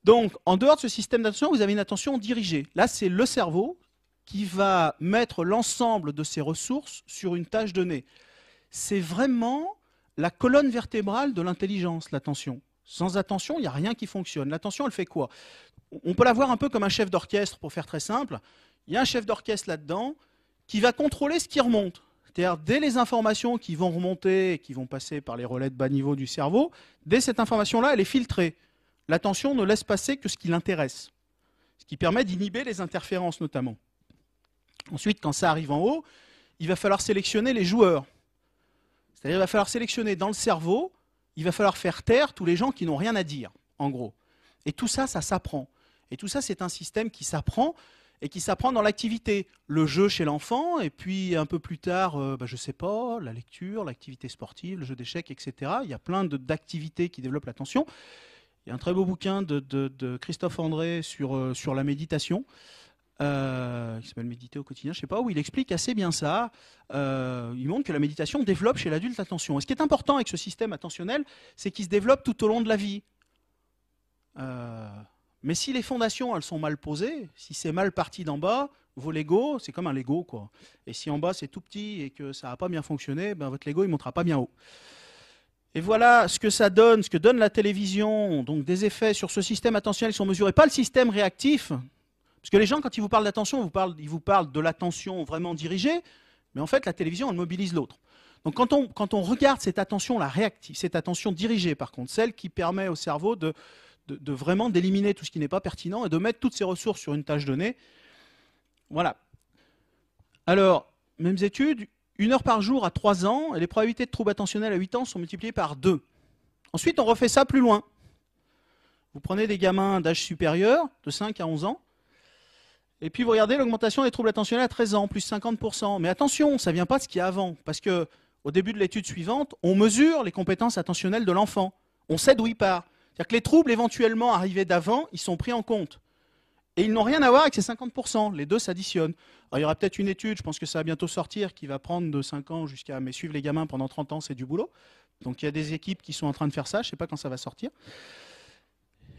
Donc, en dehors de ce système d'attention, vous avez une attention dirigée. Là, c'est le cerveau qui va mettre l'ensemble de ses ressources sur une tâche donnée. C'est vraiment la colonne vertébrale de l'intelligence, l'attention. Sans attention, il n'y a rien qui fonctionne. L'attention, elle fait quoi? On peut la voir un peu comme un chef d'orchestre, pour faire très simple. Il y a un chef d'orchestre là-dedans qui va contrôler ce qui remonte. C'est-à-dire, dès les informations qui vont remonter et qui vont passer par les relais de bas niveau du cerveau, dès cette information-là, elle est filtrée. L'attention ne laisse passer que ce qui l'intéresse, ce qui permet d'inhiber les interférences notamment. Ensuite, quand ça arrive en haut, il va falloir sélectionner les joueurs. C'est-à-dire qu'il va falloir sélectionner dans le cerveau il va falloir faire taire tous les gens qui n'ont rien à dire, en gros. Et tout ça, ça s'apprend. Et tout ça, c'est un système qui s'apprend et qui s'apprend dans l'activité. Le jeu chez l'enfant, et puis un peu plus tard, euh, bah, je ne sais pas, la lecture, l'activité sportive, le jeu d'échecs, etc. Il y a plein d'activités qui développent l'attention. Il y a un très beau bouquin de, Christophe André sur, euh, sur la méditation. Euh, qui s'appelle Méditer au quotidien, je ne sais pas, où il explique assez bien ça. Euh, il montre que la méditation développe chez l'adulte l'attention. Et ce qui est important avec ce système attentionnel, c'est qu'il se développe tout au long de la vie. Euh, mais si les fondations, elles sont mal posées, si c'est mal parti d'en bas, vos Lego, c'est comme un Lego, quoi. Et si en bas c'est tout petit et que ça n'a pas bien fonctionné, ben votre Lego il montera pas bien haut. Et voilà ce que ça donne, ce que donne la télévision, donc des effets sur ce système attentionnel qui sont mesurés, pas le système réactif, parce que les gens, quand ils vous parlent d'attention, ils vous parlent de l'attention vraiment dirigée, mais en fait, la télévision, elle mobilise l'autre. Donc quand on, regarde cette attention-là réactive, cette attention dirigée par contre, celle qui permet au cerveau de, de, vraiment d'éliminer tout ce qui n'est pas pertinent et de mettre toutes ses ressources sur une tâche donnée, voilà. Alors, mêmes études, une heure par jour à 3 ans, et les probabilités de troubles attentionnels à 8 ans sont multipliées par 2. Ensuite, on refait ça plus loin. Vous prenez des gamins d'âge supérieur, de 5 à 11 ans, et puis vous regardez l'augmentation des troubles attentionnels à 13 ans, plus 50%. Mais attention, ça ne vient pas de ce qu'il y a avant. Parce que au début de l'étude suivante, on mesure les compétences attentionnelles de l'enfant. On sait d'où il part. C'est-à-dire que les troubles éventuellement arrivés d'avant, ils sont pris en compte. Et ils n'ont rien à voir avec ces 50%. Les deux s'additionnent. il y aura peut-être une étude, je pense que ça va bientôt sortir, qui va prendre de 5 ans jusqu'à. Mais suivre les gamins pendant 30 ans, c'est du boulot. Donc il y a des équipes qui sont en train de faire ça. Je ne sais pas quand ça va sortir.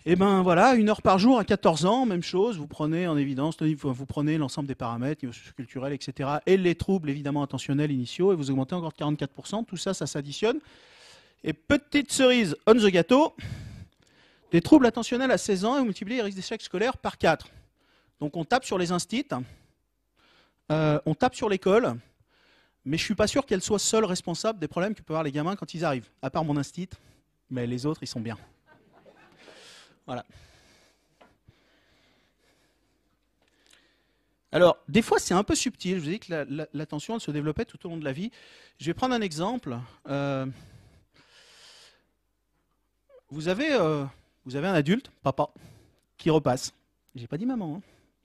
Et eh ben voilà, une heure par jour à 14 ans, même chose, vous prenez en évidence, vous prenez l'ensemble des paramètres, niveau culturel, etc., et les troubles évidemment intentionnels initiaux, et vous augmentez encore de 44%, tout ça, ça s'additionne. Et petite cerise on the gâteau, des troubles attentionnels à 16 ans et vous multipliez les risques d'échec scolaire par 4. Donc on tape sur les instits, euh, on tape sur l'école, mais je ne suis pas sûr qu'elle soit seule responsable des problèmes que peuvent avoir les gamins quand ils arrivent, à part mon instit, mais les autres, ils sont bien. Voilà. Alors, des fois, c'est un peu subtil. Je vous ai dit que l'attention, elle se développait tout au long de la vie. Je vais prendre un exemple. Euh, vous, avez, euh, vous avez un adulte, papa, qui repasse. J'ai pas dit maman, hein.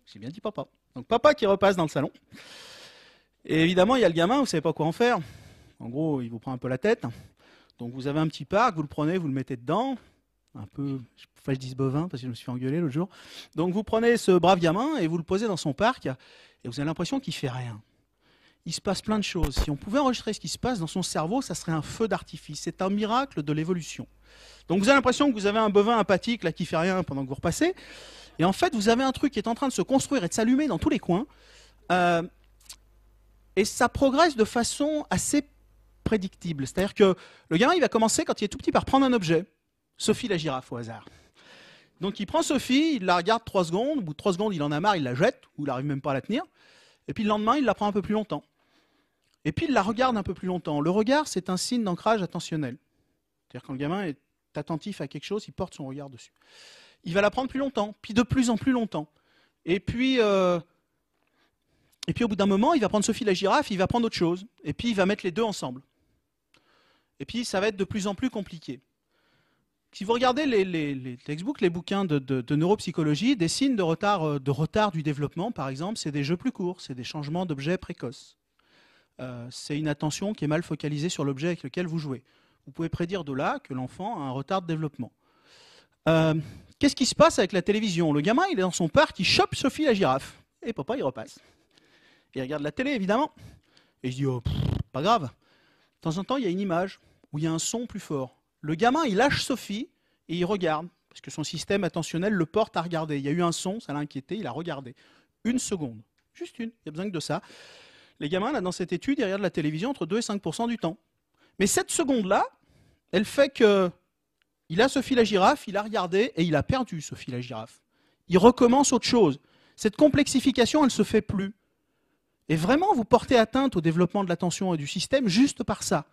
j'ai bien dit papa. Donc, papa qui repasse dans le salon. Et évidemment, il y a le gamin, vous ne savez pas quoi en faire. En gros, il vous prend un peu la tête. Donc, vous avez un petit parc, vous le prenez, vous le mettez dedans un peu, je dis bovin parce que je me suis engueulé l'autre jour. Donc vous prenez ce brave gamin et vous le posez dans son parc et vous avez l'impression qu'il fait rien. Il se passe plein de choses. Si on pouvait enregistrer ce qui se passe dans son cerveau, ça serait un feu d'artifice. C'est un miracle de l'évolution. Donc vous avez l'impression que vous avez un bovin apathique là qui fait rien pendant que vous repassez. Et en fait, vous avez un truc qui est en train de se construire et de s'allumer dans tous les coins. Euh, et ça progresse de façon assez prédictible. C'est-à-dire que le gamin, il va commencer quand il est tout petit par prendre un objet. Sophie la girafe au hasard. Donc il prend Sophie, il la regarde trois secondes, au bout de trois secondes il en a marre, il la jette, ou il n'arrive même pas à la tenir. Et puis le lendemain, il la prend un peu plus longtemps. Et puis il la regarde un peu plus longtemps. Le regard, c'est un signe d'ancrage attentionnel. C'est-à-dire quand le gamin est attentif à quelque chose, il porte son regard dessus. Il va la prendre plus longtemps, puis de plus en plus longtemps. Et puis, euh, et puis au bout d'un moment, il va prendre Sophie la girafe, il va prendre autre chose. Et puis il va mettre les deux ensemble. Et puis ça va être de plus en plus compliqué. Si vous regardez les, les- textbooks, les bouquins de, neuropsychologie, des signes de retard, euh, de retard du développement, par exemple, c'est des jeux plus courts, c'est des changements d'objets précoces. Euh, c'est une attention qui est mal focalisée sur l'objet avec lequel vous jouez. Vous pouvez prédire de là que l'enfant a un retard de développement. Euh, Qu'est-ce qui se passe avec la télévision? Le gamin, il est dans son parc, il chope Sophie la girafe. Et papa, il repasse. Il regarde la télé, évidemment. Et je dis, oh, pas grave. De temps en temps, il y a une image où il y a un son plus fort. Le gamin, il lâche Sophie et il regarde. Parce que son système attentionnel le porte à regarder. Il y a eu un son, ça l'a inquiété, il a regardé. Une seconde. Juste une. Il y a besoin que de ça. Les gamins, là, dans cette étude, ils regardent la télévision entre 2 et 5% du temps. Mais cette seconde-là, elle fait que il a Sophie la girafe, il a regardé et il a perdu Sophie la girafe. Il recommence autre chose. Cette complexification, elle ne se fait plus. Et vraiment, vous portez atteinte au développement de l'attention et du système juste par ça.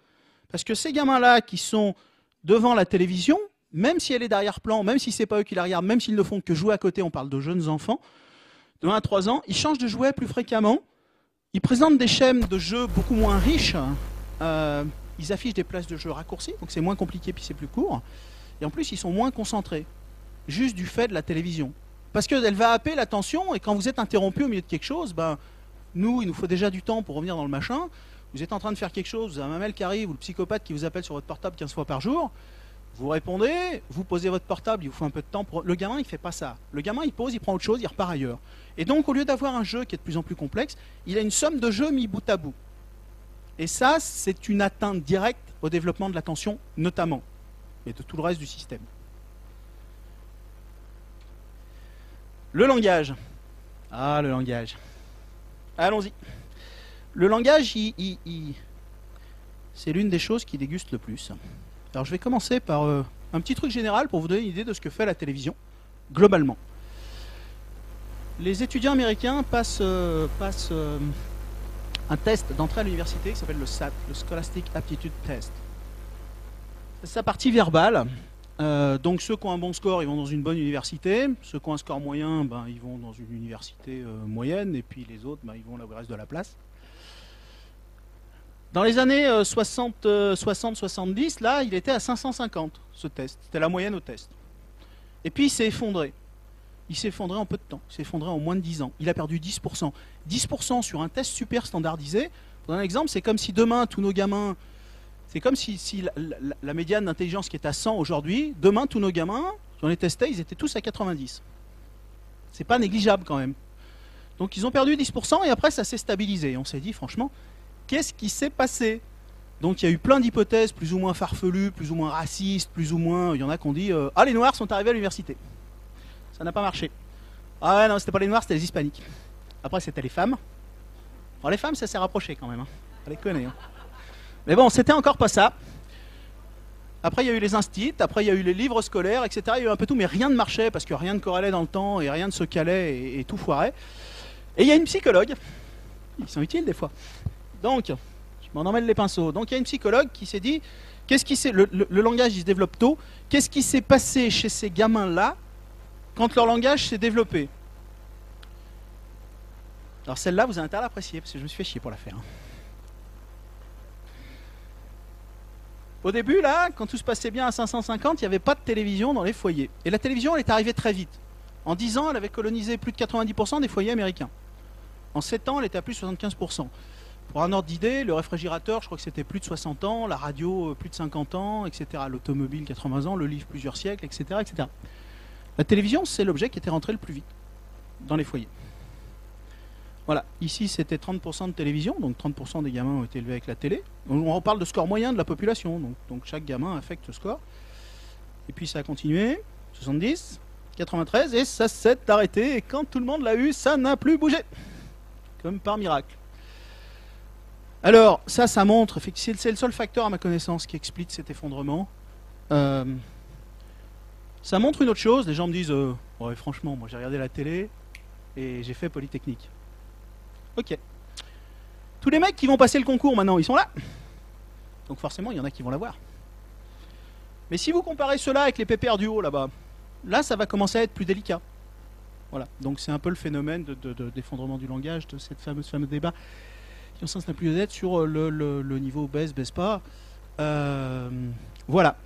Parce que ces gamins-là qui sont devant la télévision, même si elle est d'arrière-plan, même si c'est pas eux qui la regardent, même s'ils ne font que jouer à côté, on parle de jeunes enfants, de 1 à 3 ans, ils changent de jouet plus fréquemment, ils présentent des schèmes de jeux beaucoup moins riches, euh, ils affichent des places de jeu raccourcies, donc c'est moins compliqué puis c'est plus court, et en plus ils sont moins concentrés, juste du fait de la télévision. Parce qu'elle va happer l'attention, et quand vous êtes interrompu au milieu de quelque chose, ben, nous, il nous faut déjà du temps pour revenir dans le machin, vous êtes en train de faire quelque chose, vous avez un mail qui arrive ou le psychopathe qui vous appelle sur votre portable 15 fois par jour, vous répondez, vous posez votre portable, il vous faut un peu de temps pour... Le gamin, il fait pas ça. Le gamin, il pose, il prend autre chose, il repart ailleurs. Et donc, au lieu d'avoir un jeu qui est de plus en plus complexe, il a une somme de jeux mis bout à bout. Et ça, c'est une atteinte directe au développement de l'attention, notamment, et de tout le reste du système. Le langage. Ah, le langage. Allons-y. Le langage, c'est l'une des choses qui déguste le plus. Alors je vais commencer par euh, un petit truc général pour vous donner une idée de ce que fait la télévision, globalement. Les étudiants américains passent, euh, euh, un test d'entrée à l'université qui s'appelle le SAT, le Scholastic Aptitude Test. C'est sa partie verbale. Donc ceux qui ont un bon score, ils vont dans une bonne université. Ceux qui ont un score moyen, ben, ils vont dans une université moyenne. Et puis les autres, ben, ils vont là où il reste de la place. Dans les années euh, 60, euh, 60-70, là, il était à 550, ce test. C'était la moyenne au test. Et puis il s'est effondré. Il s'est effondré en peu de temps. Il s'est effondré en moins de 10 ans. Il a perdu 10%. 10% sur un test super standardisé. Pour un exemple, c'est comme si demain, tous nos gamins... C'est comme si, la, médiane d'intelligence qui est à 100 aujourd'hui, demain, tous nos gamins, on les testait, ils étaient tous à 90. C'est pas négligeable quand même. Donc ils ont perdu 10% et après ça s'est stabilisé. On s'est dit franchement, qu'est-ce qui s'est passé Donc il y a eu plein d'hypothèses plus ou moins farfelues, plus ou moins racistes, plus ou moins. Il y en a qui ont dit euh, Ah, les Noirs sont arrivés à l'université. Ça n'a pas marché. Ah ouais, non, c'était pas les Noirs, c'était les Hispaniques. Après, c'était les femmes. Alors les femmes, ça s'est rapproché quand même. Hein. On les connaît. hein. Mais bon, c'était encore pas ça. Après, il y a eu les instits, après, il y a eu les livres scolaires, etc. Il y a eu un peu tout, mais rien ne marchait parce que rien ne corrélait dans le temps et rien ne se calait et, et tout foirait. Et il y a une psychologue. Ils sont utiles des fois. Donc, je m'en emmène les pinceaux. Donc, il y a une psychologue qui s'est dit qu'est-ce qui le- le langage, il se développe tôt. Qu'est-ce qui s'est passé chez ces gamins-là quand leur langage s'est développé? Alors, celle-là, vous avez intérêt à l'apprécier parce que je me suis fait chier pour la faire. hein. Au début, là, quand tout se passait bien à 550, il n'y avait pas de télévision dans les foyers. Et la télévision, elle est arrivée très vite. En 10 ans, elle avait colonisé plus de 90% des foyers américains. En 7 ans, elle était à plus de 75%. Pour un ordre d'idée, le réfrigérateur, je crois que c'était plus de 60 ans, la radio, euh, plus de 50 ans, etc. L'automobile, 80 ans, le livre, plusieurs siècles, etc. etc. La télévision, c'est l'objet qui était rentré le plus vite dans les foyers. Voilà, ici c'était 30% de télévision, donc 30% des gamins ont été élevés avec la télé. On parle de score moyen de la population, donc, donc chaque gamin affecte ce score. Et puis ça a continué, 70, 93, et ça s'est arrêté, et quand tout le monde l'a eu, ça n'a plus bougé. Comme par miracle. Alors, ça, ça montre, c'est le seul facteur à ma connaissance qui explique cet effondrement. Euh, ça montre une autre chose, les gens me disent, euh, franchement, moi j'ai regardé la télé et j'ai fait Polytechnique. Ok. Tous les mecs qui vont passer le concours maintenant, ils sont là. Donc forcément, il y en a qui vont l'avoir. Mais si vous comparez cela avec les pépères du haut là-bas, là, ça va commencer à être plus délicat. Voilà. Donc c'est un peu le phénomène de, de- d'effondrement du langage, de cette fameuse fameux débat qui en sens n'a plus d'être sur euh, le, niveau baisse, baisse pas. Euh, voilà.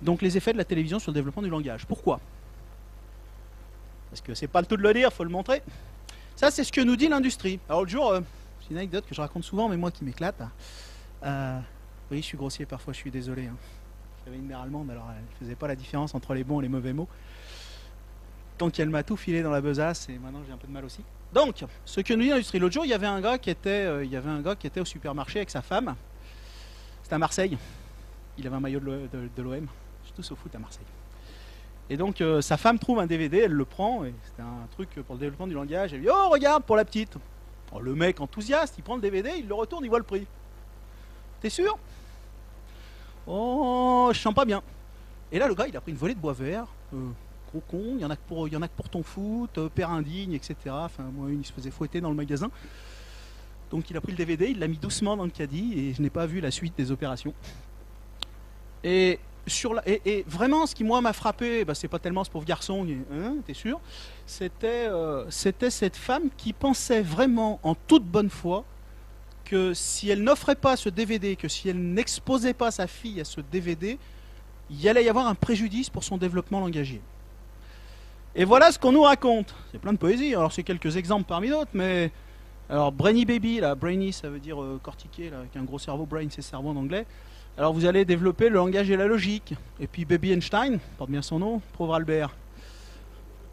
Donc les effets de la télévision sur le développement du langage. Pourquoi? Parce que c'est pas le tout de le dire, faut le montrer. Ça, c'est ce que nous dit l'industrie. Alors le jour, euh, c'est une anecdote que je raconte souvent, mais moi qui m'éclate. Oui, je suis grossier parfois, je suis désolé. hein. J'avais une mère allemande, alors elle faisait pas la différence entre les bons et les mauvais mots. Tant qu'elle m'a tout filé dans la besace, et maintenant j'ai un peu de mal aussi. Donc, ce que nous dit l'industrie. L'autre jour, il y avait un gars qui était, euh, il y avait un gars qui était au supermarché avec sa femme. C'était à Marseille. Il avait un maillot de l'O- de de l'OM. Je suis tous au foot à Marseille. Et donc, euh, sa femme trouve un DVD, elle le prend, et c'était un truc pour le développement du langage. Elle lui dit Oh, regarde pour la petite. Oh, le mec enthousiaste, il prend le DVD, il le retourne, il voit le prix. T'es sûr? Oh, je sens pas bien. Et là, le gars, il a pris une volée de bois vert. euh, il y en a que pour, ton foot, euh, père indigne, etc. Enfin, moi, il se faisait fouetter dans le magasin. Donc, il a pris le DVD, il l'a mis doucement dans le caddie, et je n'ai pas vu la suite des opérations. Et vraiment, ce qui moi m'a frappé, bah, c'est pas tellement ce pauvre garçon, hein, t'es sûr C'était, euh, c'était cette femme qui pensait vraiment, en toute bonne foi, que si elle n'offrait pas ce DVD, que si elle n'exposait pas sa fille à ce DVD, il y allait y avoir un préjudice pour son développement langagier. Et voilà ce qu'on nous raconte. C'est plein de poésie. Alors c'est quelques exemples parmi d'autres, mais alors Brainy Baby, là, Brainy, ça veut dire euh, cortiqué, là, avec un gros cerveau. Brain, c'est cerveau en anglais. Alors vous allez développer le langage et la logique. Et puis Baby Einstein, porte bien son nom, pauvre Albert,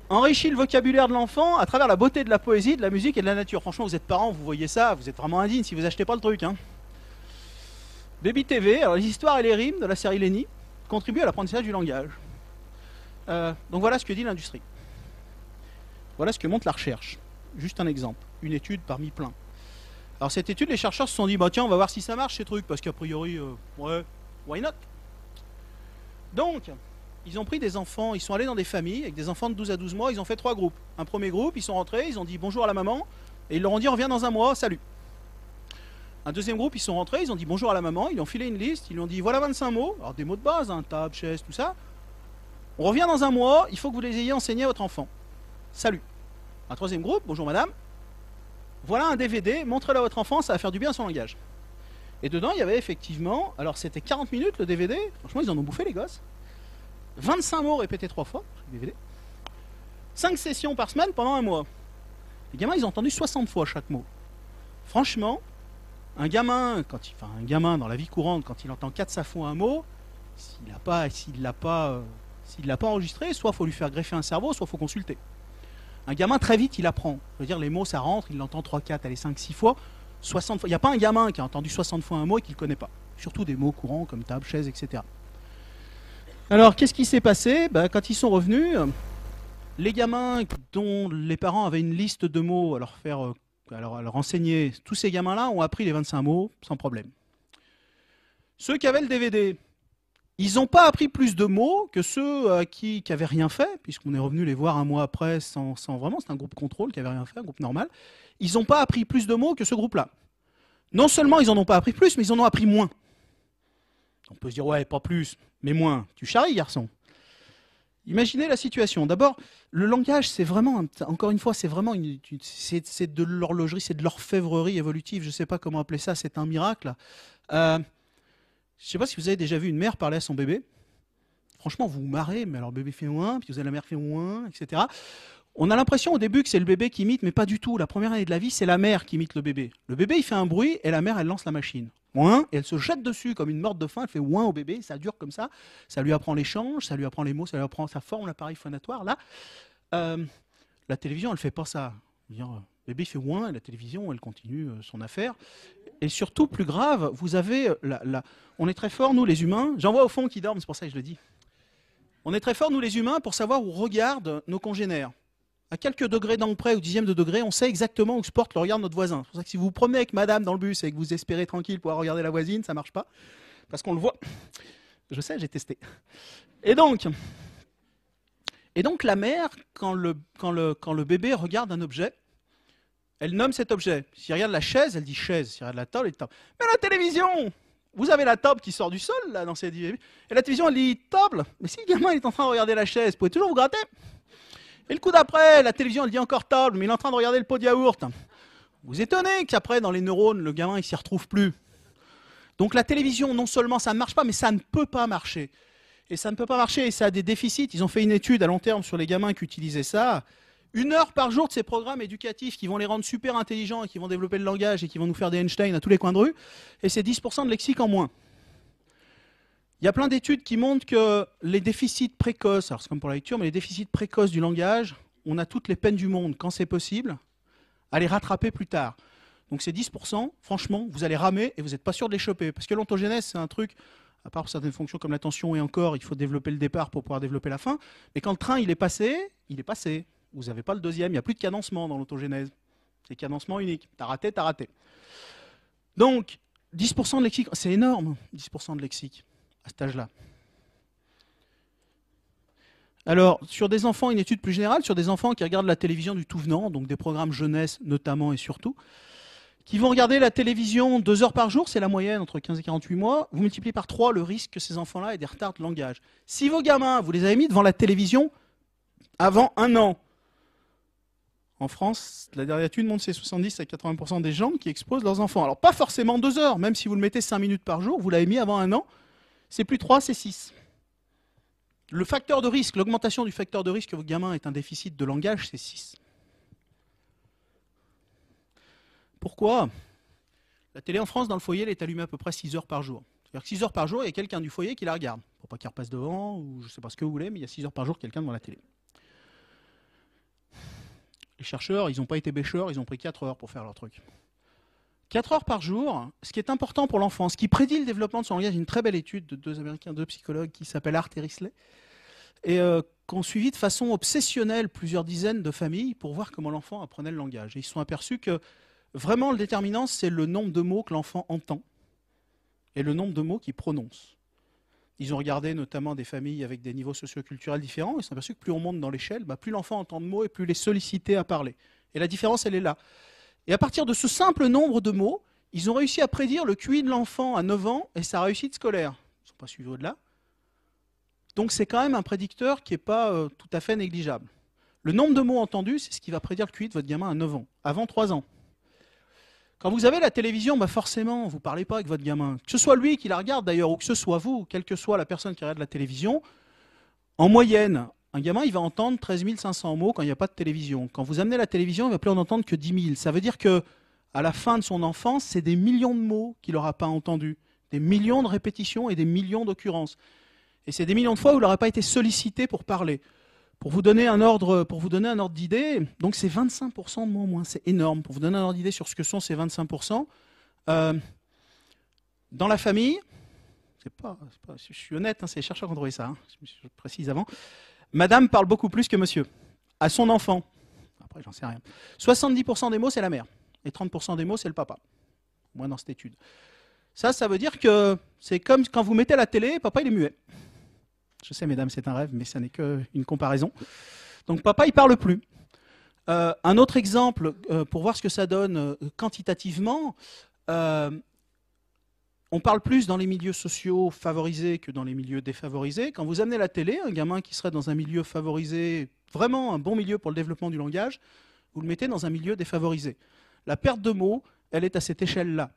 enrichit le vocabulaire de l'enfant à travers la beauté de la poésie, de la musique et de la nature. Franchement, vous êtes parents, vous voyez ça, vous êtes vraiment indigne si vous achetez pas le truc. Hein. Baby TV, alors les histoires et les rimes de la série Lenny contribuent à l'apprentissage du langage. Euh, donc voilà ce que dit l'industrie. Voilà ce que montre la recherche. Juste un exemple, une étude parmi plein. Alors cette étude, les chercheurs se sont dit, bah tiens, on va voir si ça marche ces trucs, parce qu'a priori, euh, ouais, why not? Donc, ils ont pris des enfants, ils sont allés dans des familles avec des enfants de 12 à 12 mois, ils ont fait trois groupes. Un premier groupe, ils sont rentrés, ils ont dit bonjour à la maman, et ils leur ont dit on revient dans un mois, salut. Un deuxième groupe, ils sont rentrés, ils ont dit bonjour à la maman, ils ont filé une liste, ils lui ont dit voilà 25 mots, alors des mots de base, hein, table, chaise, tout ça. On revient dans un mois, il faut que vous les ayez enseignés à votre enfant. Salut. Un troisième groupe, bonjour madame. Voilà un DVD, montrez-le à votre enfant, ça va faire du bien à son langage. Et dedans, il y avait effectivement, alors c'était 40 minutes le DVD, franchement, ils en ont bouffé les gosses. 25 mots répétés trois fois, DVD. 5 sessions par semaine pendant un mois. Les gamins, ils ont entendu 60 fois chaque mot. Franchement, un gamin, quand il, un gamin dans la vie courante, quand il entend 4 fois un mot, s'il l'a pas, s'il l'a pas, euh, enregistré, soit faut lui faire greffer un cerveau, soit faut consulter. Un gamin très vite, il apprend. Je veux dire, les mots, ça rentre, il l'entend 3, 4, allez 5, 6 fois, 60 fois. Il n'y a pas un gamin qui a entendu 60 fois un mot et qui ne connaît pas. Surtout des mots courants comme table, chaise, etc. Alors, qu'est-ce qui s'est passé? Ben, Quand ils sont revenus, euh, les gamins dont les parents avaient une liste de mots à leur faire, euh, à leur, à leur enseigner, tous ces gamins-là ont appris les 25 mots sans problème. Ceux qui avaient le DVD, ils n'ont pas appris plus de mots que ceux euh, qui n'avaient rien fait, puisqu'on est revenu les voir un mois après sans, vraiment, c'est un groupe contrôle qui avait rien fait, un groupe normal. Ils n'ont pas appris plus de mots que ce groupe-là. Non seulement ils n'en ont pas appris plus, mais ils en ont appris moins. On peut se dire, ouais, pas plus, mais moins. Tu charries, garçon. Imaginez la situation. D'abord, le langage, c'est vraiment, encore une fois, c'est vraiment c'est de l'horlogerie, c'est de l'orfèvrerie évolutive. Je ne sais pas comment appeler ça, c'est un miracle. Euh, je ne sais pas si vous avez déjà vu une mère parler à son bébé. Franchement, vous vous marrez, mais alors bébé fait ouin, puis vous avez la mère fait ouin, etc. On a l'impression au début que c'est le bébé qui imite, mais pas du tout. La première année de la vie, c'est la mère qui imite le bébé. Le bébé, il fait un bruit et la mère, elle lance la machine. Ouin, et elle se jette dessus comme une morte de faim. Elle fait ouin au bébé, ça dure comme ça. Ça lui apprend l'échange, ça lui apprend les mots, ça lui apprend sa forme, l'appareil phonatoire. Là, euh, la télévision, elle fait pas ça. Le bébé fait ouin et la télévision, elle continue euh, son affaire. Et surtout, plus grave, vous avez euh, on est très fort nous les humains. J'en vois au fond qui dorment, c'est pour ça que je le dis. On est très fort nous les humains pour savoir où regardent nos congénères. À quelques degrés d'angle près ou dixième de degré, on sait exactement où se porte le regard de notre voisin. C'est pour ça que si vous vous promenez avec madame dans le bus et que vous espérez tranquille pouvoir regarder la voisine, ça marche pas. Parce qu'on le voit. Je sais, j'ai testé. Et donc, et donc la mère, quand le, quand, le, quand le bébé regarde un objet, elle nomme cet objet. S'il regarde la chaise, elle dit chaise. S'il regarde la table, elle dit table. Mais la télévision Vous avez la table qui sort du sol, là, dans cette... Et la télévision, elle dit table. Mais si le gamin est en train de regarder la chaise, vous pouvez toujours vous gratter. Et le coup d'après, la télévision, elle dit encore table, mais il est en train de regarder le pot de yaourt. Vous étonnez qu'après, dans les neurones, le gamin, il s'y retrouve plus. Donc la télévision, non seulement ça ne marche pas, mais ça ne peut pas marcher. Et ça ne peut pas marcher, et ça a des déficits. Ils ont fait une étude à long terme sur les gamins qui utilisaient ça. Une heure par jour de ces programmes éducatifs qui vont les rendre super intelligents et qui vont développer le langage et qui vont nous faire des Einstein à tous les coins de rue, et c'est 10% de lexique en moins. Il y a plein d'études qui montrent que les déficits précoces, alors c'est comme pour la lecture, mais les déficits précoces du langage, on a toutes les peines du monde, quand c'est possible, à les rattraper plus tard. Donc ces 10%, franchement, vous allez ramer et vous n'êtes pas sûr de les choper. Parce que l'ontogénèse, c'est un truc, à part pour certaines fonctions comme l'attention et encore, il faut développer le départ pour pouvoir développer la fin. Mais quand le train il est passé, il est passé. Vous n'avez pas le deuxième, il n'y a plus de cadencement dans l'autogénèse. C'est cadencement unique. T'as raté, t'as raté. Donc, 10% de lexique, c'est énorme, 10% de lexique à cet âge-là. Alors, sur des enfants, une étude plus générale, sur des enfants qui regardent la télévision du tout venant, donc des programmes jeunesse notamment et surtout, qui vont regarder la télévision deux heures par jour, c'est la moyenne entre 15 et 48 mois, vous multipliez par 3 le risque que ces enfants-là aient des retards de langage. Si vos gamins, vous les avez mis devant la télévision avant un an, en France, la dernière étude montre c'est 70 à 80% des gens qui exposent leurs enfants. Alors pas forcément deux heures, même si vous le mettez 5 minutes par jour, vous l'avez mis avant un an, c'est plus 3, c'est 6. Le facteur de risque, l'augmentation du facteur de risque que votre gamin ait un déficit de langage, c'est 6. Pourquoi? La télé en France, dans le foyer, elle est allumée à peu près 6 heures par jour. C'est-à-dire que 6 heures par jour, il y a quelqu'un du foyer qui la regarde. Pour pas qu'il repasse devant, ou je ne sais pas ce que vous voulez, mais il y a 6 heures par jour quelqu'un devant la télé. Les chercheurs, ils n'ont pas été bêcheurs, ils ont pris 4 heures pour faire leur truc. 4 heures par jour, ce qui est important pour l'enfant, ce qui prédit le développement de son langage, une très belle étude de deux Américains, deux psychologues qui s'appellent Art et Risley, et euh, qui ont suivi de façon obsessionnelle plusieurs dizaines de familles pour voir comment l'enfant apprenait le langage. Et ils se sont aperçus que vraiment le déterminant, c'est le nombre de mots que l'enfant entend et le nombre de mots qu'il prononce. Ils ont regardé notamment des familles avec des niveaux socioculturels différents, et ils se sont aperçus que plus on monte dans l'échelle, bah, plus l'enfant entend de mots et plus il est à parler. Et la différence, elle est là. Et à partir de ce simple nombre de mots, ils ont réussi à prédire le QI de l'enfant à 9 ans et sa réussite scolaire. Ils ne sont pas suivis au-delà. Donc c'est quand même un prédicteur qui n'est pas euh, tout à fait négligeable. Le nombre de mots entendus, c'est ce qui va prédire le QI de votre gamin à 9 ans, avant 3 ans. Quand vous avez la télévision, bah forcément, vous ne parlez pas avec votre gamin. Que ce soit lui qui la regarde d'ailleurs, ou que ce soit vous, quelle que soit la personne qui regarde la télévision, en moyenne, un gamin, il va entendre 13 500 mots quand il n'y a pas de télévision. Quand vous amenez la télévision, il ne va plus en entendre que 10 000. Ça veut dire que à la fin de son enfance, c'est des millions de mots qu'il n'aura pas entendus, des millions de répétitions et des millions d'occurrences. Et c'est des millions de fois où il n'aura pas été sollicité pour parler. Pour vous donner un ordre, pour vous donner un ordre d'idée, donc c'est 25% de mots moins, c'est énorme. Pour vous donner un ordre d'idée sur ce que sont ces 25%, euh, dans la famille, c'est pas, je suis honnête, hein, c'est les chercheurs qui ont trouvé ça, hein, je précise avant. Madame parle beaucoup plus que monsieur. À son enfant. Après, j'en sais rien. 70% des mots, c'est la mère. Et 30% des mots, c'est le papa. Moi, dans cette étude. Ça, ça veut dire que c'est comme quand vous mettez la télé, papa, il est muet. Je sais, mesdames, c'est un rêve, mais ça n'est qu'une comparaison. Donc, papa, il parle plus. Euh, un autre exemple, euh, pour voir ce que ça donne euh, quantitativement, on parle plus dans les milieux sociaux favorisés que dans les milieux défavorisés. Quand vous amenez la télé, un gamin qui serait dans un milieu favorisé, vraiment un bon milieu pour le développement du langage, vous le mettez dans un milieu défavorisé. La perte de mots, elle est à cette échelle-là.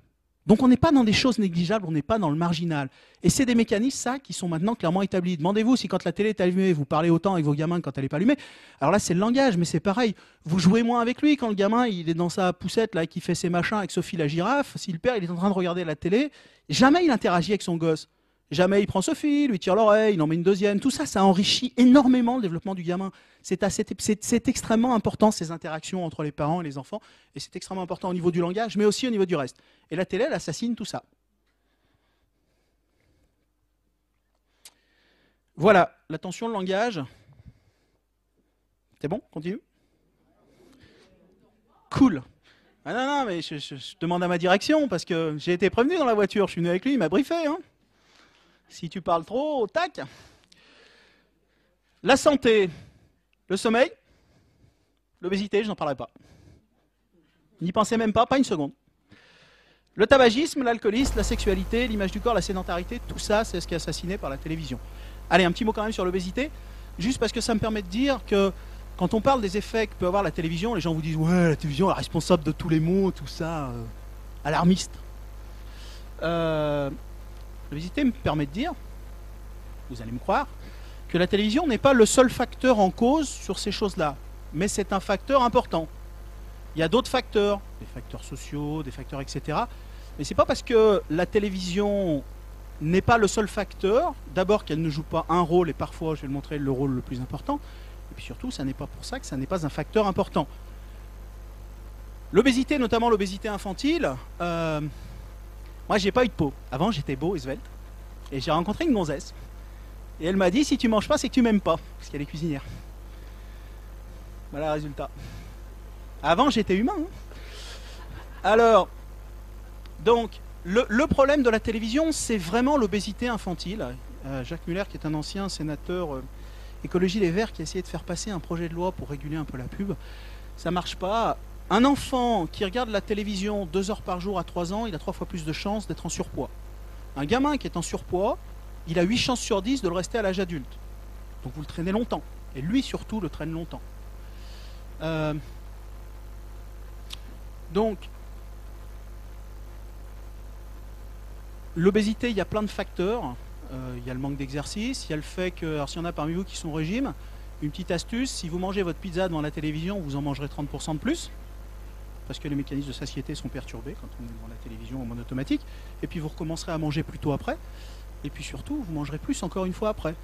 Donc on n'est pas dans des choses négligeables, on n'est pas dans le marginal. Et c'est des mécanismes, ça, qui sont maintenant clairement établis. Demandez-vous si quand la télé est allumée, vous parlez autant avec vos gamins que quand elle n'est pas allumée. Alors là, c'est le langage, mais c'est pareil. Vous jouez moins avec lui quand le gamin, il est dans sa poussette, là, qui fait ses machins avec Sophie la girafe. Si le père, il est en train de regarder la télé, jamais il interagit avec son gosse. Jamais il prend Sophie, lui tire l'oreille, il en met une deuxième. Tout ça, ça enrichit énormément le développement du gamin. C'est extrêmement important, ces interactions entre les parents et les enfants. Et c'est extrêmement important au niveau du langage, mais aussi au niveau du reste. Et la télé, elle assassine tout ça. Voilà, l'attention, le langage. C'est bon? Continue? Cool. Ah non, non, mais je, demande à ma direction parce que j'ai été prévenu dans la voiture. Je suis venu avec lui, il m'a briefé. Hein. Si tu parles trop, tac. La santé, le sommeil, l'obésité, je n'en parlerai pas. N'y pensez même pas, pas une seconde. Le tabagisme, l'alcoolisme, la sexualité, l'image du corps, la sédentarité, tout ça, c'est ce qui est assassiné par la télévision. Allez, un petit mot quand même sur l'obésité, juste parce que ça me permet de dire que quand on parle des effets que peut avoir la télévision, les gens vous disent ouais, la télévision est responsable de tous les maux, tout ça, euh, alarmiste. Euh, L'obésité me permet de dire vous allez me croire, que la télévision n'est pas le seul facteur en cause sur ces choses-là, mais c'est un facteur important. Il y a d'autres facteurs, des facteurs sociaux, des facteurs etc. Mais c'est pas parce que la télévision n'est pas le seul facteur, d'abord qu'elle ne joue pas un rôle, et parfois, je vais le montrer, le rôle le plus important, et puis surtout, ça n'est pas pour ça que ça n'est pas un facteur important. L'obésité, notamment l'obésité infantile, euh, moi j'ai pas eu de peau. Avant j'étais beau et svelte, et j'ai rencontré une gonzesse, et elle m'a dit si tu manges pas, c'est que tu m'aimes pas, parce qu'elle est cuisinière. Voilà le résultat. Avant j'étais humain. hein. Alors, donc, le, problème de la télévision, c'est vraiment l'obésité infantile. Euh, Jacques Muller, qui est un ancien sénateur euh, écologie Les Verts, qui a essayé de faire passer un projet de loi pour réguler un peu la pub, ça marche pas. Un enfant qui regarde la télévision deux heures par jour à 3 ans, il a trois fois plus de chances d'être en surpoids. Un gamin qui est en surpoids, il a 8 chances sur 10 de le rester à l'âge adulte. Donc vous le traînez longtemps. Et lui surtout le traîne longtemps. Euh, donc, l'obésité, il y a plein de facteurs. Euh, il y a le manque d'exercice, il y a le fait que, alors s'il y en a parmi vous qui sont au régime, une petite astuce, si vous mangez votre pizza devant la télévision, vous en mangerez 30% de plus, parce que les mécanismes de satiété sont perturbés quand on est devant la télévision en mode automatique, et puis vous recommencerez à manger plus tôt après, et puis surtout, vous mangerez plus encore une fois après.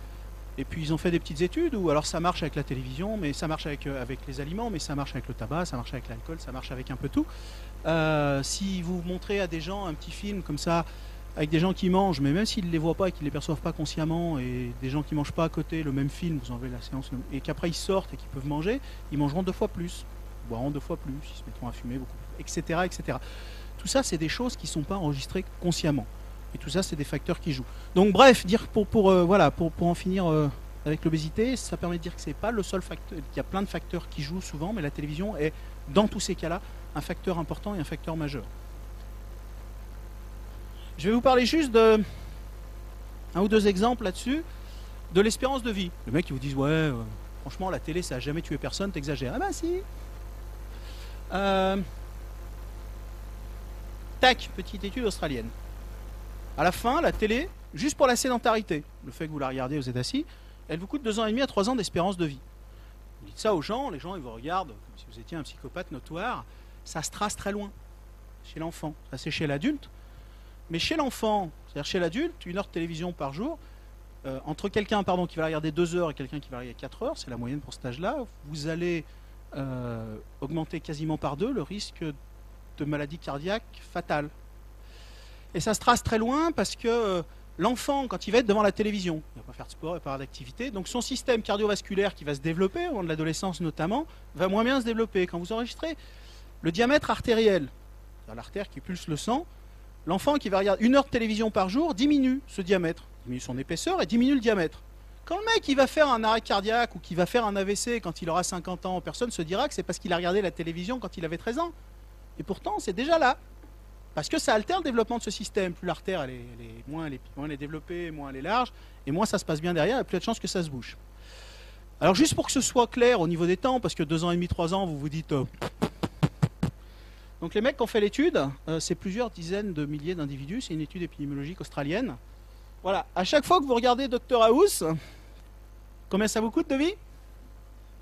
Et puis ils ont fait des petites études où alors ça marche avec la télévision, mais ça marche avec, euh, avec les aliments, mais ça marche avec le tabac, ça marche avec l'alcool, ça marche avec un peu tout. Euh, si vous montrez à des gens un petit film comme ça, avec des gens qui mangent, mais même s'ils ne les voient pas et qu'ils ne les perçoivent pas consciemment, et des gens qui mangent pas à côté le même film, vous enlevez la séance, et qu'après ils sortent et qu'ils peuvent manger, ils mangeront deux fois plus, boiront deux fois plus, ils se mettront à fumer beaucoup, etc. etc. Tout ça, c'est des choses qui ne sont pas enregistrées consciemment. Et tout ça, c'est des facteurs qui jouent. Donc bref, dire pour, pour, euh, voilà, pour, en finir euh, avec l'obésité, ça permet de dire que c'est pas le seul facteur, qu'il y a plein de facteurs qui jouent souvent, mais la télévision est, dans tous ces cas-là, un facteur important et un facteur majeur. Je vais vous parler juste de un ou deux exemples là-dessus de l'espérance de vie. Le mec qui vous dit ouais, euh, franchement la télé ça a jamais tué personne, t'exagères. Ah ben si. Euh, Tac, petite étude australienne. À la fin, la télé, juste pour la sédentarité, le fait que vous la regardez, vous êtes assis, elle vous coûte deux ans et demi à trois ans d'espérance de vie. Vous dites ça aux gens, les gens ils vous regardent comme si vous étiez un psychopathe notoire. Ça se trace très loin chez l'enfant. Ça c'est chez l'adulte. Mais chez l'enfant, c'est-à-dire chez l'adulte, une heure de télévision par jour, euh, entre quelqu'un qui va regarder deux heures et quelqu'un qui va regarder quatre heures, c'est la moyenne pour cet âge-là, vous allez euh, augmenter quasiment par deux le risque de maladie cardiaque fatale. Et ça se trace très loin parce que euh, l'enfant, quand il va être devant la télévision, il ne va pas faire de sport et pas d'activité, donc son système cardiovasculaire qui va se développer, au moment de l'adolescence notamment, va moins bien se développer. Quand vous enregistrez le diamètre artériel, l'artère qui pulse le sang, l'enfant qui va regarder une heure de télévision par jour diminue ce diamètre, diminue son épaisseur et diminue le diamètre. Quand le mec il va faire un arrêt cardiaque ou qu'il va faire un AVC quand il aura 50 ans, personne se dira que c'est parce qu'il a regardé la télévision quand il avait 13 ans. Et pourtant, c'est déjà là. Parce que ça altère le développement de ce système. Plus l'artère, elle est, moins, elle est, développée, moins elle est large, et moins ça se passe bien derrière, et plus il y a de chances que ça se bouge. Alors juste pour que ce soit clair au niveau des temps, parce que deux ans et demi, trois ans, vous vous dites... euh, Donc les mecs qui ont fait l'étude, euh, c'est plusieurs dizaines de milliers d'individus, c'est une étude épidémiologique australienne. Voilà, à chaque fois que vous regardez Dr House, combien ça vous coûte de vie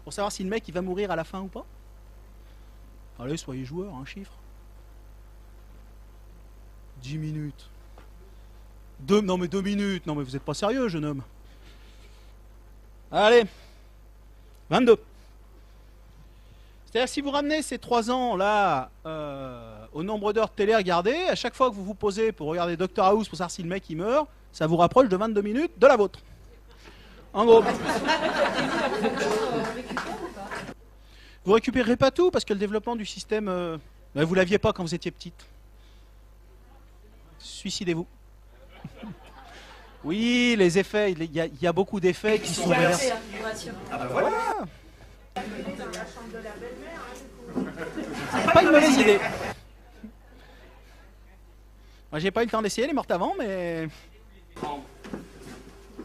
Pour savoir si le mec il va mourir à la fin ou pas Allez, soyez joueurs, un chiffre. 10 minutes. Deux, non mais deux minutes, non mais vous n'êtes pas sérieux, jeune homme. Allez, 22. C'est-à-dire si vous ramenez ces trois ans là euh, au nombre d'heures de télé regardées, à chaque fois que vous vous posez pour regarder Dr House pour savoir si le mec il meurt, ça vous rapproche de 22 minutes de la vôtre. En gros. Vous récupérez pas tout parce que le développement du système, euh, ben, vous l'aviez pas quand vous étiez petite. Suicidez-vous. Oui, les effets, il y a, il y a beaucoup d'effets qui sont. Ah ben voilà. C'est pas une mauvaise idée. Moi, j'ai pas eu le temps d'essayer, elle est morte avant, mais.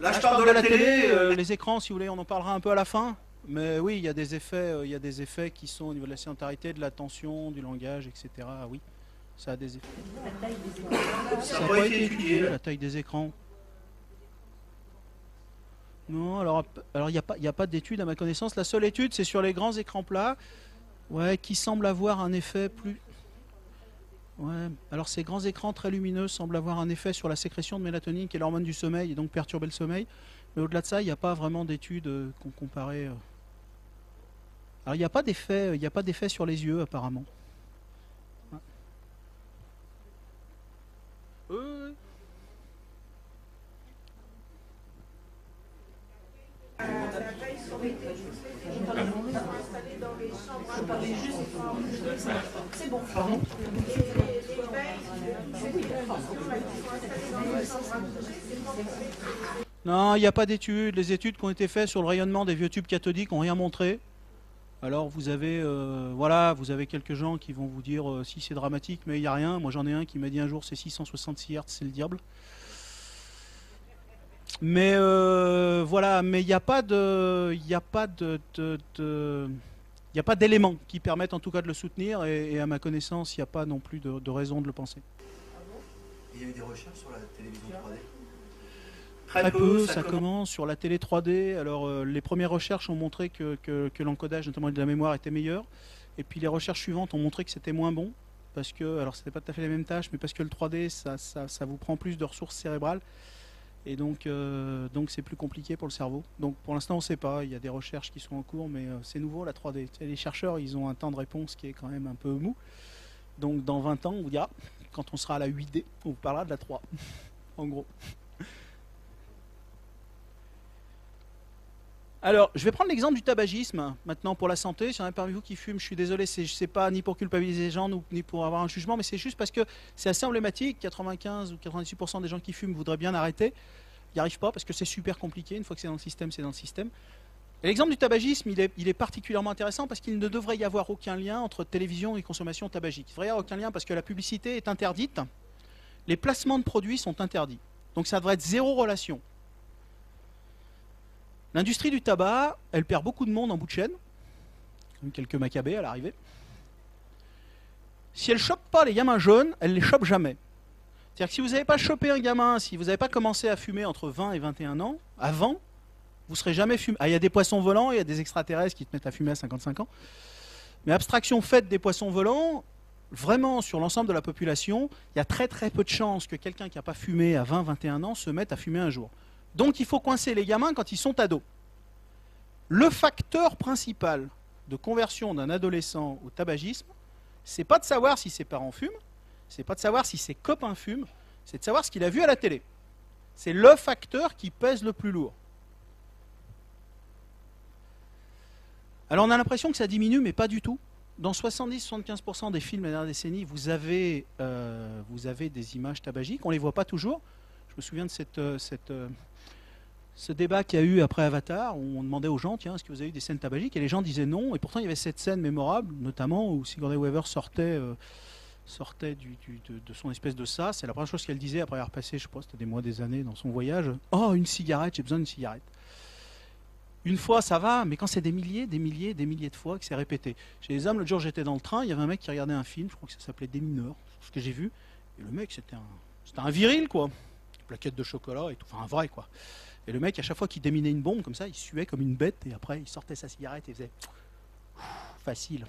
Là, je parle de la télé, euh, les écrans, si vous voulez, on en parlera un peu à la fin. Mais oui, il y a des effets, euh, il y a des effets qui sont au niveau de la sédentarité, de l'attention, du langage, etc. Ah Oui, ça a des effets. Ça n'a pas été étudié, la taille des écrans. Non, alors alors il n'y a pas, y a pas d'étude à ma connaissance. La seule étude, c'est sur les grands écrans plats, ouais, qui semble avoir un effet plus. Ouais. Alors ces grands écrans très lumineux semblent avoir un effet sur la sécrétion de mélatonine, qui est l'hormone du sommeil, et donc perturber le sommeil. Mais au-delà de ça, il n'y a pas vraiment d'études euh, qu'on comparait. euh. Alors il n'y a pas d'effet, il n'y a pas d'effet sur les yeux apparemment. Euh, C'est bon. Non, il n'y a pas d'études. Les études qui ont été faites sur le rayonnement des vieux tubes cathodiques n'ont rien montré. Alors vous avez, euh, voilà, vous avez quelques gens qui vont vous dire euh, si c'est dramatique, mais il n'y a rien. Moi j'en ai un qui m'a dit un jour c'est 666 Hz, c'est le diable. Mais euh, voilà, mais il n'y a pas de, il a pas de, de- de- il n'y a pas d'éléments qui permettent en tout cas de le soutenir et, et à ma connaissance il n'y a pas non plus de, de raison de le penser. Il y a eu des recherches sur la télévision 3D Très peu, ça, commence sur la télé 3D. Alors, euh, les premières recherches ont montré que, que- que l'encodage, notamment de la mémoire, était meilleur. Et puis, les recherches suivantes ont montré que c'était moins bon. Parce que, alors, c'était pas tout à fait les mêmes tâches, mais parce que le 3D, ça, ça, ça vous prend plus de ressources cérébrales. Et donc, euh, donc c'est plus compliqué pour le cerveau. Donc, pour l'instant, on ne sait pas. Il y a des recherches qui sont en cours, mais euh, c'est nouveau, la 3D. Tu sais, les chercheurs, ils ont un temps de réponse qui est quand même un peu mou. Donc, dans 20 ans, on vous dira, quand on sera à la 8D, on vous parlera de la 3. en gros. Alors, je vais prendre l'exemple du tabagisme maintenant pour la santé. Si y en a parmi vous qui fument, je suis désolé, c'est c'est pas ni pour culpabiliser les gens ni pour avoir un jugement, mais c'est juste parce que c'est assez emblématique. 95 ou 98% des gens qui fument voudraient bien arrêter. Ils n'y arrivent pas parce que c'est super compliqué. Une fois que c'est dans le système, c'est dans le système. Et l'exemple du tabagisme, il est, il est particulièrement intéressant parce qu'il ne devrait y avoir aucun lien entre télévision et consommation tabagique. Il ne devrait y avoir aucun lien parce que la publicité est interdite. Les placements de produits sont interdits. Donc ça devrait être zéro relation. L'industrie du tabac, elle perd beaucoup de monde en bout de chaîne, quelques macabées à l'arrivée. Si elle chope pas les gamins jeunes, elle les chope jamais. C'est-à-dire que si vous n'avez pas chopé un gamin, si vous n'avez pas commencé à fumer entre 20 et 21 ans, avant, vous serez jamais fumé. Ah, il y a des poissons volants, il y a des extraterrestres qui te mettent à fumer à 55 ans. Mais abstraction faite des poissons volants, vraiment sur l'ensemble de la population, il y a très très peu de chances que quelqu'un qui n'a pas fumé à 20-21 ans se mette à fumer un jour. Donc il faut coincer les gamins quand ils sont ados. Le facteur principal de conversion d'un adolescent au tabagisme, c'est pas de savoir si ses parents fument, c'est pas de savoir si ses copains fument, c'est de savoir ce qu'il a vu à la télé. C'est le facteur qui pèse le plus lourd. Alors on a l'impression que ça diminue, mais pas du tout. Dans 70-75% des films de la dernière décennie, vous avez, euh, vous avez des images tabagiques. On ne les voit pas toujours. Je me souviens de cette, euh, euh, ce débat qu'il y a eu après Avatar, où on demandait aux gens, tiens, est-ce que vous avez eu des scènes tabagiques Et les gens disaient non. Et pourtant, il y avait cette scène mémorable, notamment où Sigourney Weaver sortait, euh, sortait de, son espèce de ça. C'est la première chose qu'elle disait après avoir passé, je sais pas, c'était des mois, des années dans son voyage. Oh, une cigarette, j'ai besoin d'une cigarette. Une fois, ça va, mais quand c'est des milliers, des milliers, des milliers de fois que c'est répété. Chez les hommes, l'autre jour, j'étais dans le train, il y avait un mec qui regardait un film, je crois que ça s'appelait Des mineurs, ce que j'ai vu. Et le mec, c'était un, c'était un viril, quoi. Plaquette de chocolat et tout, enfin un vrai, quoi. Et le mec, à chaque fois qu'il déminait une bombe, comme ça, il suait comme une bête, et après, il sortait sa cigarette et faisait facile.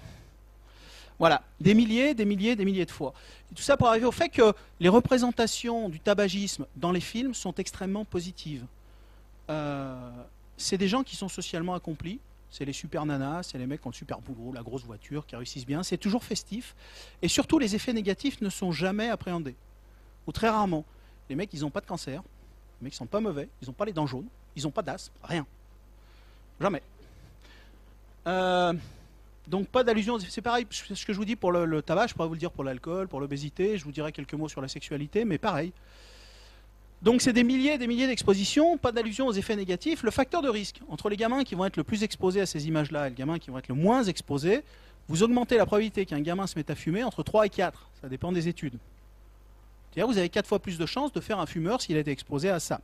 Voilà, des milliers, des milliers, des milliers de fois. Tout ça pour arriver au fait que les représentations du tabagisme dans les films sont extrêmement positives. Euh, c'est des gens qui sont socialement accomplis. C'est les super nanas, c'est les mecs qui ont le super boulot, la grosse voiture, qui réussissent bien. C'est toujours festif. Et surtout, les effets négatifs ne sont jamais appréhendés. Ou très rarement. Les mecs, ils n'ont pas de cancer. Mecs, ils sont pas mauvais. Ils n'ont pas les dents jaunes. Ils n'ont pas d'asthme. Rien. Jamais. Euh, donc, pas d'allusion. C'est pareil, ce que je vous dis pour le, le tabac, je pourrais vous le dire pour l'alcool, pour l'obésité. Je vous dirai quelques mots sur la sexualité, mais pareil. Donc c'est des milliers et des milliers d'expositions, pas d'allusion aux effets négatifs. Le facteur de risque entre les gamins qui vont être le plus exposés à ces images-là et les gamins qui vont être le moins exposés, vous augmentez la probabilité qu'un gamin se mette à fumer entre 3 et 4. Ça dépend des études. C'est-à-dire vous avez 4 fois plus de chances de faire un fumeur s'il a été exposé à ça.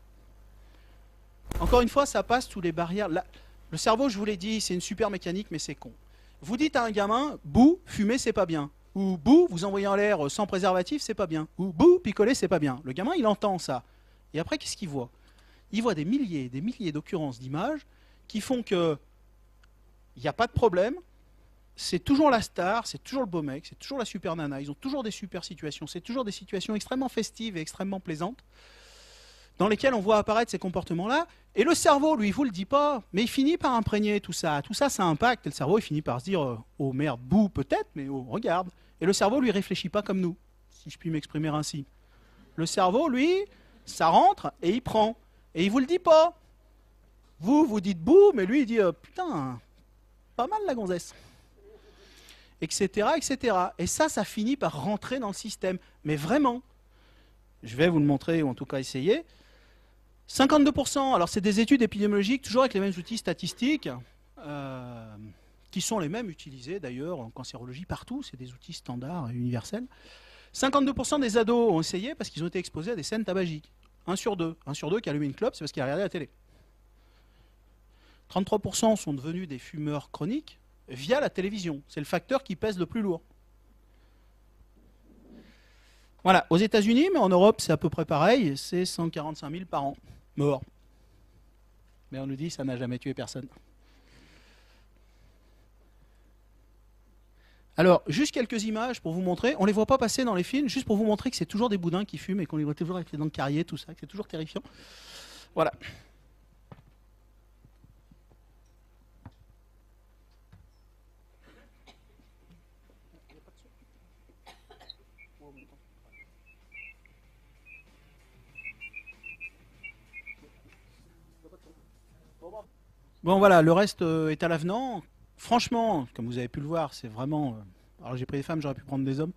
Encore une fois, ça passe sous les barrières. Le cerveau, je vous l'ai dit, c'est une super mécanique, mais c'est con. Vous dites à un gamin, bouh, fumer, c'est pas bien. Ou bouh, vous envoyez en l'air sans préservatif, c'est pas bien. Ou bouh, picoler, c'est pas bien. Le gamin, il entend ça. Et après, qu'est-ce qu'il voit? Il voit des milliers et des milliers d'occurrences d'images qui font que il n'y a pas de problème, c'est toujours la star, c'est toujours le beau mec, c'est toujours la super nana, ils ont toujours des super situations, c'est toujours des situations extrêmement festives et extrêmement plaisantes dans lesquelles on voit apparaître ces comportements-là. Et le cerveau, lui, il vous le dit pas, mais il finit par imprégner tout ça. Tout ça, ça impacte. Et le cerveau, il finit par se dire, euh, oh merde, bouh, peut-être, mais oh, regarde. Et le cerveau, lui, réfléchit pas comme nous, si je puis m'exprimer ainsi. Le cerveau, lui, ça rentre et il prend. Et il vous le dit pas. Vous, vous dites bouh, mais lui, il dit, euh, putain, pas mal la gonzesse. Etc., etc. Et ça, ça finit par rentrer dans le système. Mais vraiment, je vais vous le montrer, ou en tout cas essayer. 52%, alors c'est des études épidémiologiques, toujours avec les mêmes outils statistiques, euh, qui sont les mêmes utilisés d'ailleurs en cancérologie partout, c'est des outils standards et universels. 52% des ados ont essayé parce qu'ils ont été exposés à des scènes tabagiques. Un sur deux. Un sur deux qui a allumé une clope, c'est parce qu'il a regardé la télé. 33% sont devenus des fumeurs chroniques via la télévision. C'est le facteur qui pèse le plus lourd. Voilà, aux États-Unis, mais en Europe, c'est à peu près pareil, c'est 145 000 par an morts. Mais on nous dit ça n'a jamais tué personne. Alors, juste quelques images pour vous montrer. On ne les voit pas passer dans les films, juste pour vous montrer que c'est toujours des boudins qui fument et qu'on les voit toujours avec les dents carriées, tout ça, que c'est toujours terrifiant. Voilà. Bon voilà, le reste euh, est à l'avenant. Franchement, comme vous avez pu le voir, c'est vraiment... euh, alors j'ai pris des femmes, j'aurais pu prendre des hommes.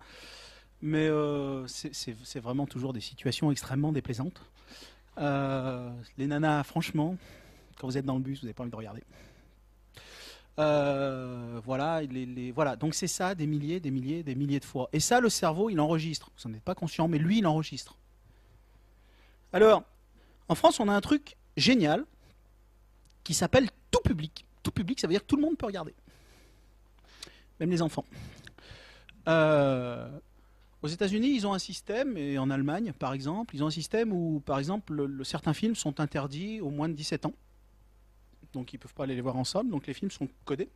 Mais euh, c'est- vraiment toujours des situations extrêmement déplaisantes. Les nanas, franchement, quand vous êtes dans le bus, vous n'avez pas envie de regarder. Voilà, les- voilà, donc c'est ça des milliers, des milliers, des milliers de fois. Et ça, le cerveau, il enregistre. Vous n'en êtes pas conscient, mais lui, il enregistre. Alors, en France, on a un truc génial qui s'appelle public. Tout public, ça veut dire que tout le monde peut regarder. Même les enfants. Euh, aux États-Unis, ils ont un système, et en Allemagne, par exemple, ils ont un système où, par exemple, le- le- certains films sont interdits aux moins de 17 ans. Donc, ils ne peuvent pas aller les voir ensemble. Donc, les films sont codés.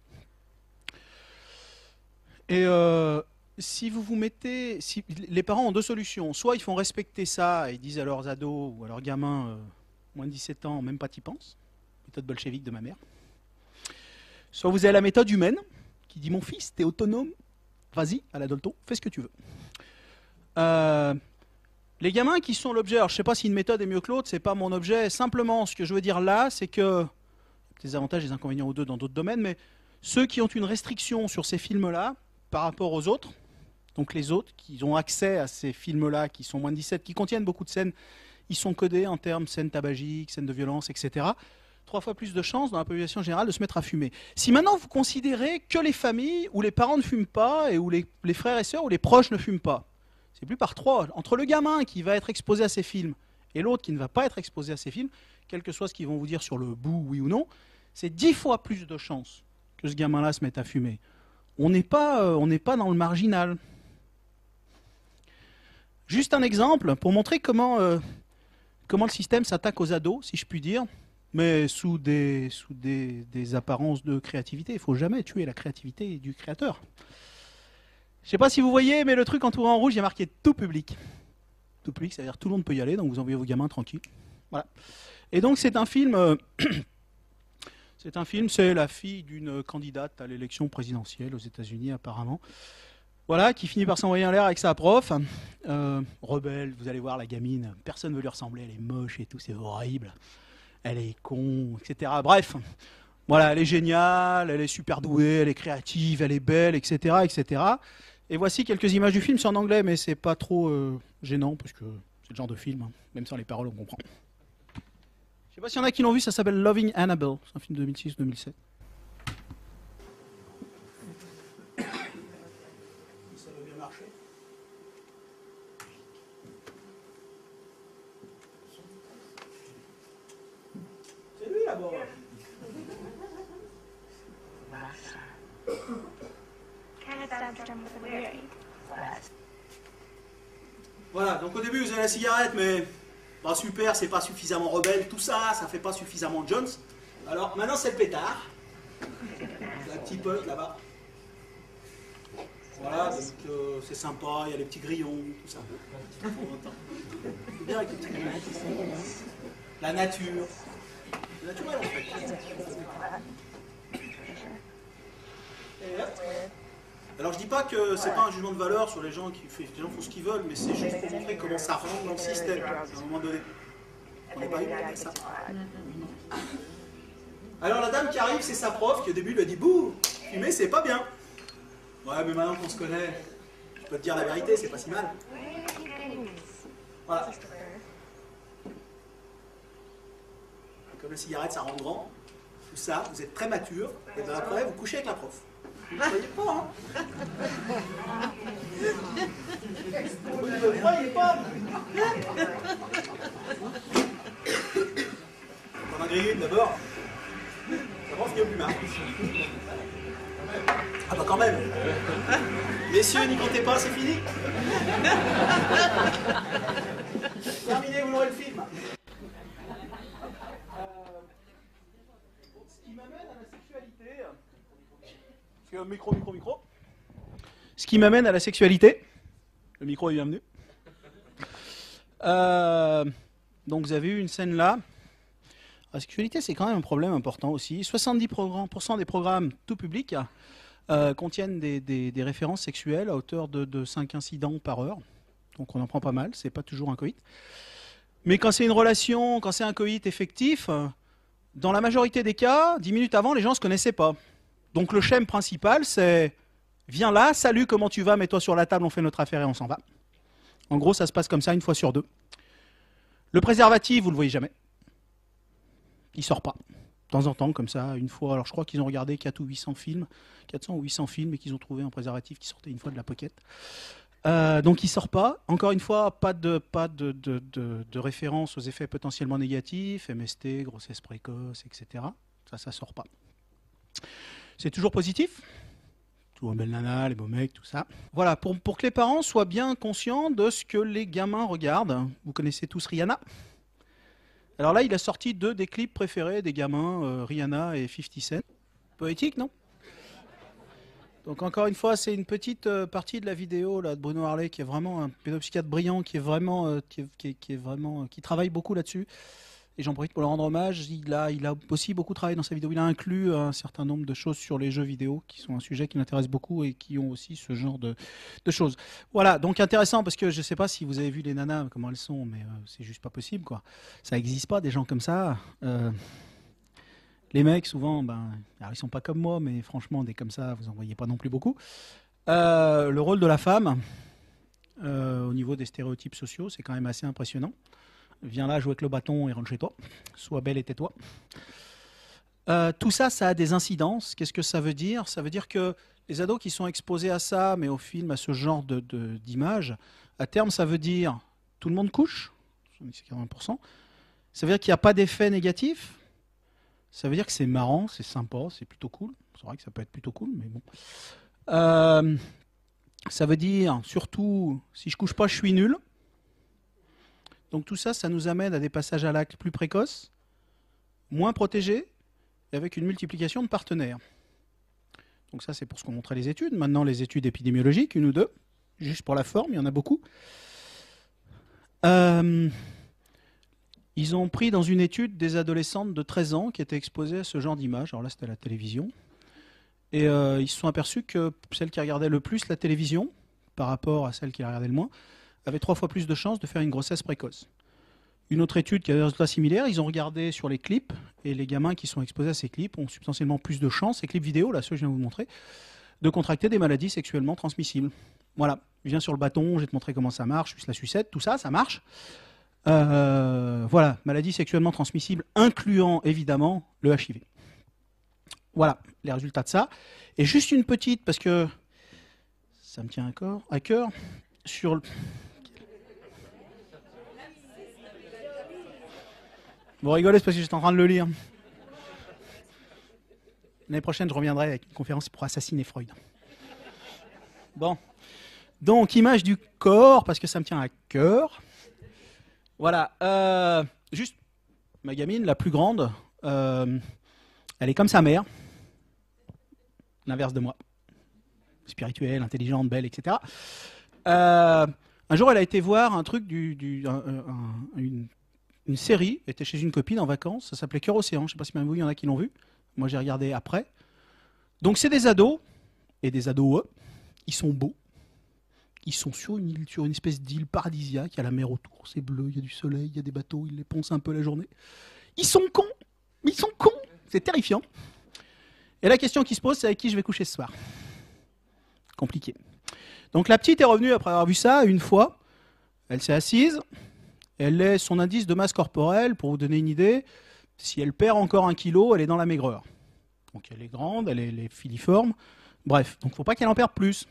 Et euh, si vous vous mettez. Si, les parents ont deux solutions. Soit ils font respecter ça et disent à leurs ados ou à leurs gamins, euh, moins de 17 ans, même pas t'y penses méthode bolchevique de ma mère. Soit vous avez la méthode humaine, qui dit mon fils, t'es autonome, vas-y, à la Dolto, fais ce que tu veux. Euh, les gamins qui sont l'objet, alors je sais pas si une méthode est mieux que l'autre, c'est pas mon objet, simplement ce que je veux dire là, c'est que, des avantages des inconvénients aux deux dans d'autres domaines, mais ceux qui ont une restriction sur ces films-là, par rapport aux autres, donc les autres qui ont accès à ces films-là, qui sont moins de 17, qui contiennent beaucoup de scènes, ils sont codés en termes scènes tabagiques, scènes de violence, etc trois fois plus de chances dans la population générale de se mettre à fumer. Si maintenant vous considérez que les familles où les parents ne fument pas et où les, frères et sœurs ou les proches ne fument pas, c'est plus par trois. Entre le gamin qui va être exposé à ces films et l'autre qui ne va pas être exposé à ces films, quel que soit ce qu'ils vont vous dire sur le bout, oui ou non, c'est dix fois plus de chances que ce gamin-là se mette à fumer. On n'est pas, euh, pas dans le marginal. Juste un exemple pour montrer comment, euh, comment le système s'attaque aux ados, si je puis dire mais sous des, sous des, des apparences de créativité. Il faut jamais tuer la créativité du créateur. Je ne sais pas si vous voyez, mais le truc entouré en rouge, il y a marqué tout public. Tout public, c'est-à-dire tout le monde peut y aller, donc vous envoyez vos gamins tranquilles. Voilà. Et donc c'est un film. euh, c'est un film, c'est la fille d'une candidate à l'élection présidentielle aux États-Unis apparemment. Voilà, qui finit par s'envoyer en l'air avec sa prof. Euh, rebelle, vous allez voir la gamine, personne ne veut lui ressembler, elle est moche et tout, c'est horrible elle est con, etc. Bref, voilà, elle est géniale, elle est super douée, elle est créative, elle est belle, etc., etc. Et voici quelques images du film, c'est en anglais, mais c'est pas trop euh, gênant, parce que c'est le genre de film, hein, même sans les paroles, on comprend. Je sais pas s'il y en a qui l'ont vu, ça s'appelle Loving Annabelle, c'est un film de 2006-2007. Ça veut bien marcher. C'est lui là-bas. Voilà, donc au début vous avez la cigarette, mais Pas super, c'est pas suffisamment rebelle, tout ça, ça fait pas suffisamment Jones. Alors maintenant c'est le pétard. La petite pote là-bas. Voilà, donc euh, c'est sympa, il y a les petits grillons, tout ça. Bien avec les petits grillons. La nature. Naturel en fait. Et hop. Alors je dis pas que c'est pas un jugement de valeur sur les gens qui fait- les gens font ce qu'ils veulent, mais c'est juste pour montrer comment ça rentre dans le système à un moment donné. On n'est pas humain avec ça. Alors la dame qui arrive, c'est sa prof qui au début lui a dit Bouh, fumer c'est pas bien. Ouais, mais maintenant qu'on se connaît, je peux te dire la vérité, c'est pas si mal. Voilà. Comme la cigarette, ça rend grand. Tout ça, vous êtes très mature, et après, vous couchez avec la prof. Pas, hein Vous ne croyez pas On en a grillé une d'abord. La prof qui est au plus marre. Ah bah quand même Messieurs, n'y comptez pas, c'est fini Terminé, vous l'aurez le film Euh, Ce qui m'amène à la sexualité... Parce que micro, micro, micro. Ce qui m'amène à la sexualité. Le micro est bienvenu. Euh, donc vous avez eu une scène là. La sexualité, c'est quand même un problème important aussi. 70% des programmes tout public euh, contiennent des, des- des références sexuelles à hauteur de, de 5 incidents par heure. Donc on en prend pas mal, c'est pas toujours un coït. Mais quand c'est une relation, quand c'est un coït effectif, euh, dans la majorité des cas, 10 minutes avant, les gens ne se connaissaient pas. Donc le schème principal, c'est viens là, salut, comment tu vas, mets-toi sur la table, on fait notre affaire et on s'en va. En gros, ça se passe comme ça une fois sur deux. Le préservatif, vous le voyez jamais. Il sort pas. De temps en temps, comme ça, une fois. Alors je crois qu'ils ont regardé 4 ou 800 films, 400 ou 800 films, et qu'ils ont trouvé un préservatif qui sortait une fois de la pocket. Euh, donc il sort pas. Encore une fois, pas de, pas référence aux effets potentiellement négatifs, MST, grossesse précoce, etc. Ça, ça sort pas. C'est toujours positif? Toujours belle nana, les beaux mecs, tout ça. Voilà, pour, pour que les parents soient bien conscients de ce que les gamins regardent. Vous connaissez tous Rihanna? Alors là, il a sorti deux des clips préférés des gamins, euh, Rihanna et 50 Cent. Poétique, non? Donc encore une fois, c'est une petite euh, partie de la vidéo là, de Bruno Harley qui est vraiment un pédopsychiatre brillant, qui est vraiment, euh, qui, est, qui est- qui est vraiment, euh, qui travaille beaucoup là-dessus. Et j'en profite pour le rendre hommage. Il a, a aussi beaucoup travaillé dans sa vidéo. Il a inclus un certain nombre de choses sur les jeux vidéo, qui sont un sujet qui m'intéresse beaucoup et qui ont aussi ce genre de, choses. Voilà, donc intéressant parce que je ne sais pas si vous avez vu les nanas, comment elles sont, mais euh, c'est juste pas possible, quoi. Ça n'existe pas, des gens comme ça. Euh, les mecs, souvent, ben, alors ils sont pas comme moi, mais franchement, des comme ça, vous en voyez pas non plus beaucoup. Euh, le rôle de la femme, euh, au niveau des stéréotypes sociaux, c'est quand même assez impressionnant. Viens là jouer avec le bâton et rentre chez toi. Sois belle et tais-toi. Euh, tout ça, ça a des incidences. Qu'est-ce que ça veut dire? Ça veut dire que les ados qui sont exposés à ça, mais au film, à ce genre de- de- d'images, à terme, ça veut dire tout le monde couche, c'est 40%. Ça veut dire qu'il n'y a pas d'effet négatif? Ça veut dire que c'est marrant, c'est sympa, c'est plutôt cool. C'est vrai que ça peut être plutôt cool, mais bon. Euh, ça veut dire, surtout, si je couche pas, je suis nul. Donc tout ça, ça nous amène à des passages à l'acte plus précoces, moins protégés, et avec une multiplication de partenaires. Donc ça, c'est pour ce qu'ont montré les études. Maintenant, les études épidémiologiques, une ou deux, juste pour la forme, il y en a beaucoup. Euh, ils ont pris dans une étude des adolescentes de 13 ans qui étaient exposées à ce genre d'images. Alors là, c'était la télévision. Et euh, ils se sont aperçus que celles qui regardaient le plus la télévision, par rapport à celles qui la regardaient le moins, avaient trois fois plus de chances de faire une grossesse précoce. Une autre étude qui a des résultats similaires, ils ont regardé sur les clips, et les gamins qui sont exposés à ces clips ont substantiellement plus de chances, ces clips vidéo, là, ceux que je viens de vous montrer, de contracter des maladies sexuellement transmissibles. Voilà, viens sur le bâton, je vais te montrer comment ça marche, suce la sucette, tout ça, ça marche. Euh, voilà, maladies sexuellement transmissibles, incluant évidemment le HIV. Voilà les résultats de ça. Et juste une petite, parce que ça me tient à cœur, sur Vous rigolez, parce que j'étais en train de le lire. L'année prochaine, je reviendrai avec une conférence pour assassiner Freud. Bon. Donc, image du corps, parce que ça me tient à cœur. Voilà. euh, juste, ma gamine, la plus grande, euh, elle est comme sa mère. L'inverse de moi. Spirituelle, intelligente, belle, etc. Euh, un jour, elle a été voir un truc du, du- un- un- une, une série. Était chez une copine en vacances. Ça s'appelait Cœur Océan. Je sais pas si même vous, il y en a qui l'ont vu. Moi, j'ai regardé après. Donc, c'est des ados et des ados. eux. Ils sont beaux. Ils sont sur une île, sur une espèce d'île paradisiaque. Il y a la mer autour, c'est bleu, il y a du soleil, il y a des bateaux, ils les poncent un peu la journée. Ils sont cons Ils sont cons C'est terrifiant. Et la question qui se pose, c'est avec qui je vais coucher ce soir? Compliqué. Donc la petite est revenue après avoir vu ça une fois. Elle s'est assise. Elle laisse son indice de masse corporelle, pour vous donner une idée. Si elle perd encore un kilo, elle est dans la maigreur. Donc elle est grande, elle est, est filiforme. Bref, donc faut pas qu'elle en perde plus.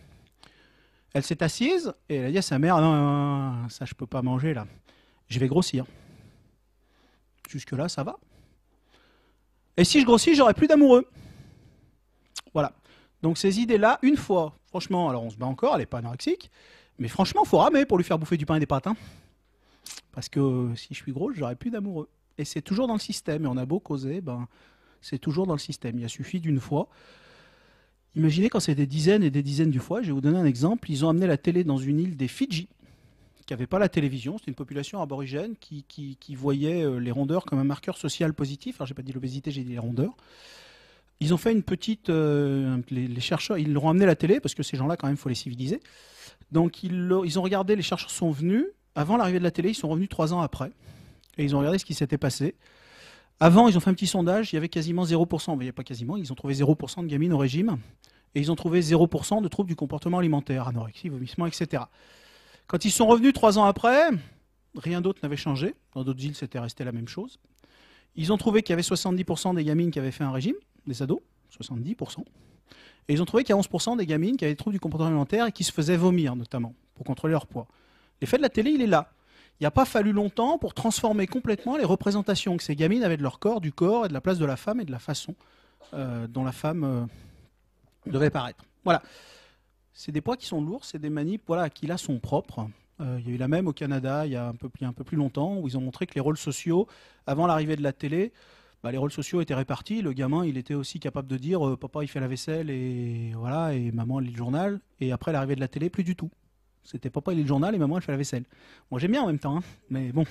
Elle s'est assise et elle a dit à sa mère non, non, ça je peux pas manger là. Je vais grossir. Jusque là, ça va. Et si je grossis, j'aurai plus d'amoureux. Voilà. Donc ces idées-là, une fois, franchement, alors on se bat encore, elle n'est pas anorexique, mais franchement, faut ramer pour lui faire bouffer du pain et des pâtes. hein. Parce que euh, si je suis grosse, j'aurai plus d'amoureux. Et c'est toujours dans le système. Et on a beau causer, ben, c'est toujours dans le système. Il a suffi d'une fois. Imaginez quand c'est des dizaines et des dizaines de fois. Je vais vous donner un exemple. Ils ont amené la télé dans une île des Fidji, qui n'avait pas la télévision. C'était une population aborigène qui, qui- voyait euh, les rondeurs comme un marqueur social positif. Alors, j'ai pas dit l'obésité, j'ai dit les rondeurs. Ils ont fait une petite. euh, les, chercheurs, ils leur ont amené la télé parce que ces gens-là, quand même, faut les civiliser. Donc, ils, ils ont regardé. Les chercheurs sont venus avant l'arrivée de la télé. Ils sont revenus trois ans après et ils ont regardé ce qui s'était passé. Avant, ils ont fait un petit sondage. Il y avait quasiment 0%. Mais il n'y a pas quasiment. Ils ont trouvé 0% de gamines au régime et ils ont trouvé 0% de troubles du comportement alimentaire, anorexie, vomissement, etc. Quand ils sont revenus trois ans après, rien d'autre n'avait changé. Dans d'autres îles, c'était resté la même chose. Ils ont trouvé qu'il y avait 70% des gamines qui avaient fait un régime, des ados, 70%. Et ils ont trouvé qu'il y a 11% des gamines qui avaient des troubles du comportement alimentaire et qui se faisaient vomir, notamment, pour contrôler leur poids. L'effet de la télé, il est là. Il n'a pas fallu longtemps pour transformer complètement les représentations que ces gamines avaient de leur corps, du corps et de la place de la femme et de la façon euh, dont la femme euh, devait paraître. Voilà. C'est des poids qui sont lourds, c'est des manips qui là sont propres. Euh, il y a eu la même au Canada il y, a un peu, plus longtemps où ils ont montré que les rôles sociaux, avant l'arrivée de la télé, bah, les rôles sociaux étaient répartis. Le gamin, il était aussi capable de dire papa il fait la vaisselle et voilà et maman lit le journal. Et après l'arrivée de la télé, plus du tout. C'était papa il lit le journal et maman elle fait la vaisselle. Moi j'aime bien en même temps, hein, mais bon.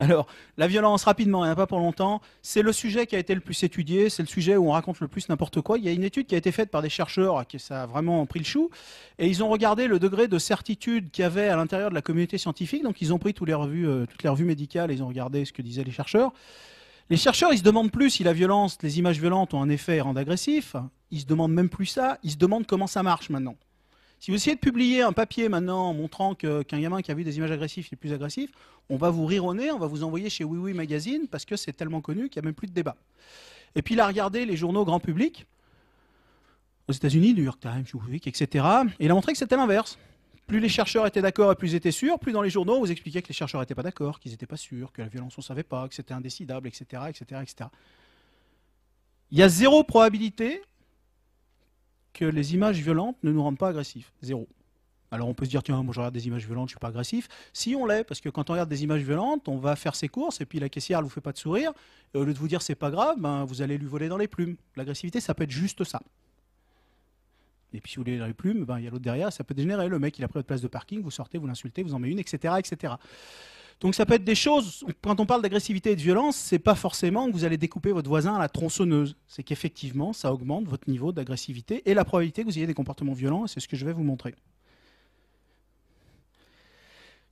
Alors, la violence, rapidement, il n'y en a pas pour longtemps, c'est le sujet qui a été le plus étudié, c'est le sujet où on raconte le plus n'importe quoi. Il y a une étude qui a été faite par des chercheurs, qui ça a vraiment pris le chou, et ils ont regardé le degré de certitude qu'il y avait à l'intérieur de la communauté scientifique. Donc, ils ont pris toutes les revues, euh, toutes les revues médicales et ils ont regardé ce que disaient les chercheurs. Les chercheurs, ils se demandent plus si la violence, les images violentes ont un effet et rendent agressif. Ils se demandent même plus ça. Ils se demandent comment ça marche maintenant. Si vous essayez de publier un papier maintenant montrant qu'un gamin qui a vu des images agressives est plus agressif, on va vous rire au nez, on va vous envoyer chez Oui Oui Magazine parce que c'est tellement connu qu'il n'y a même plus de débat. Et puis il a regardé les journaux grand public, aux États-Unis, New York Times, Newsweek, etc. Et il a montré que c'était l'inverse. Plus les chercheurs étaient d'accord et plus ils étaient sûrs, plus dans les journaux on vous expliquait que les chercheurs n'étaient pas d'accord, qu'ils n'étaient pas sûrs, que la violence on ne savait pas, que c'était indécidable, etc., etc., etc. Il y a zéro probabilité que les images violentes ne nous rendent pas agressifs. Zéro. Alors on peut se dire, tiens, moi je regarde des images violentes, je suis pas agressif. Si on l'est, parce que quand on regarde des images violentes, on va faire ses courses et puis la caissière elle vous fait pas de sourire. Et au lieu de vous dire c'est pas grave, ben, vous allez lui voler dans les plumes. L'agressivité, ça peut être juste ça. Et puis si vous voulez dans les plumes, ben, il y a l'autre derrière, ça peut dégénérer. Le mec, il a pris votre place de parking, vous sortez, vous l'insultez, vous en mettez une, etc., etc. Donc ça peut être des choses, quand on parle d'agressivité et de violence, c'est pas forcément que vous allez découper votre voisin à la tronçonneuse. C'est qu'effectivement, ça augmente votre niveau d'agressivité et la probabilité que vous ayez des comportements violents, et c'est ce que je vais vous montrer.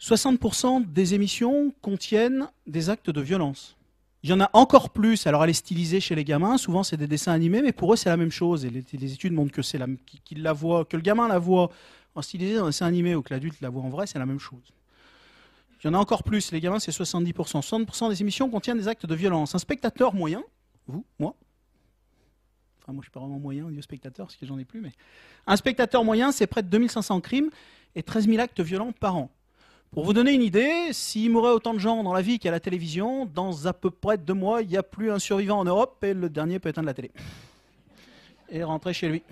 60% des émissions contiennent des actes de violence. Il y en a encore plus, alors elle est stylisée chez les gamins, souvent c'est des dessins animés, mais pour eux c'est la même chose, et les, études montrent que, c'est la, la voient, que le gamin la voit en stylisé dans un dessin animé ou que l'adulte la voit en vrai, c'est la même chose. Il y en a encore plus, les gamins c'est 70%. 60% des émissions contiennent des actes de violence. Un spectateur moyen, vous, moi, enfin moi je suis pas vraiment moyen niveau spectateur parce que j'en ai plus, mais un spectateur moyen c'est près de 2500 crimes et 13 000 actes violents par an. Pour vous donner une idée, s'il mourait autant de gens dans la vie qu'à la télévision, dans à peu près deux mois, il n'y a plus un survivant en Europe et le dernier peut éteindre la télé. Et rentrer chez lui.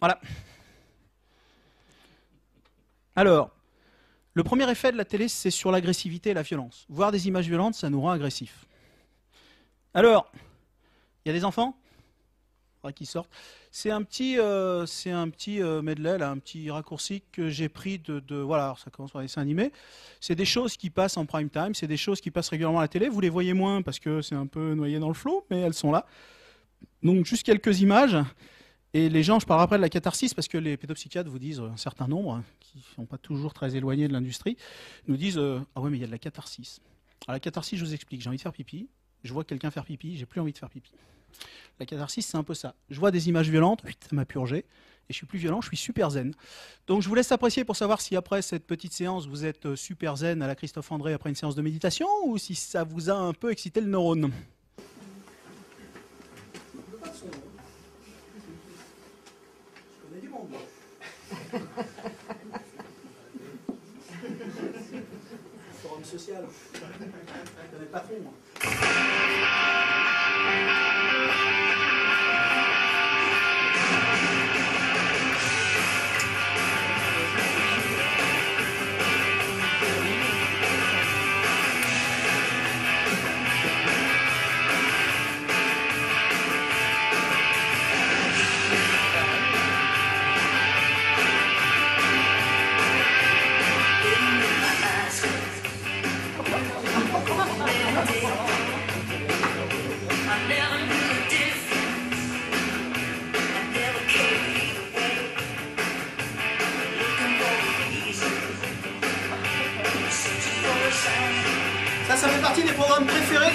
Voilà. Alors, Le premier effet de la télé, c'est sur l'agressivité et la violence. Voir des images violentes, ça nous rend agressifs. Alors, il y a des enfants qu'ils sortent. C'est un petit, euh, c'est un petit euh, medley, un petit raccourci que j'ai pris de, Voilà, ça commence par les dessins animés. C'est des choses qui passent en prime time, c'est des choses qui passent régulièrement à la télé. Vous les voyez moins parce que c'est un peu noyé dans le flot, mais elles sont là. Donc, juste quelques images. Et les gens, je parlerai après de la catharsis, parce que les pédopsychiatres vous disent, euh, un certain nombre, hein, qui ne sont pas toujours très éloignés de l'industrie, nous disent euh, Ah ouais, mais il y a de la catharsis. Alors, la catharsis, je vous explique j'ai envie de faire pipi, je vois quelqu'un faire pipi, j'ai plus envie de faire pipi. La catharsis, c'est un peu ça. Je vois des images violentes, ça m'a purgé, et je suis plus violent, je suis super zen. Donc, je vous laisse apprécier pour savoir si après cette petite séance, vous êtes euh, super zen à la Christophe André après une séance de méditation, ou si ça vous a un peu excité le neurone. Je connais du monde, moi. Forum social. Je connais pas trop, moi.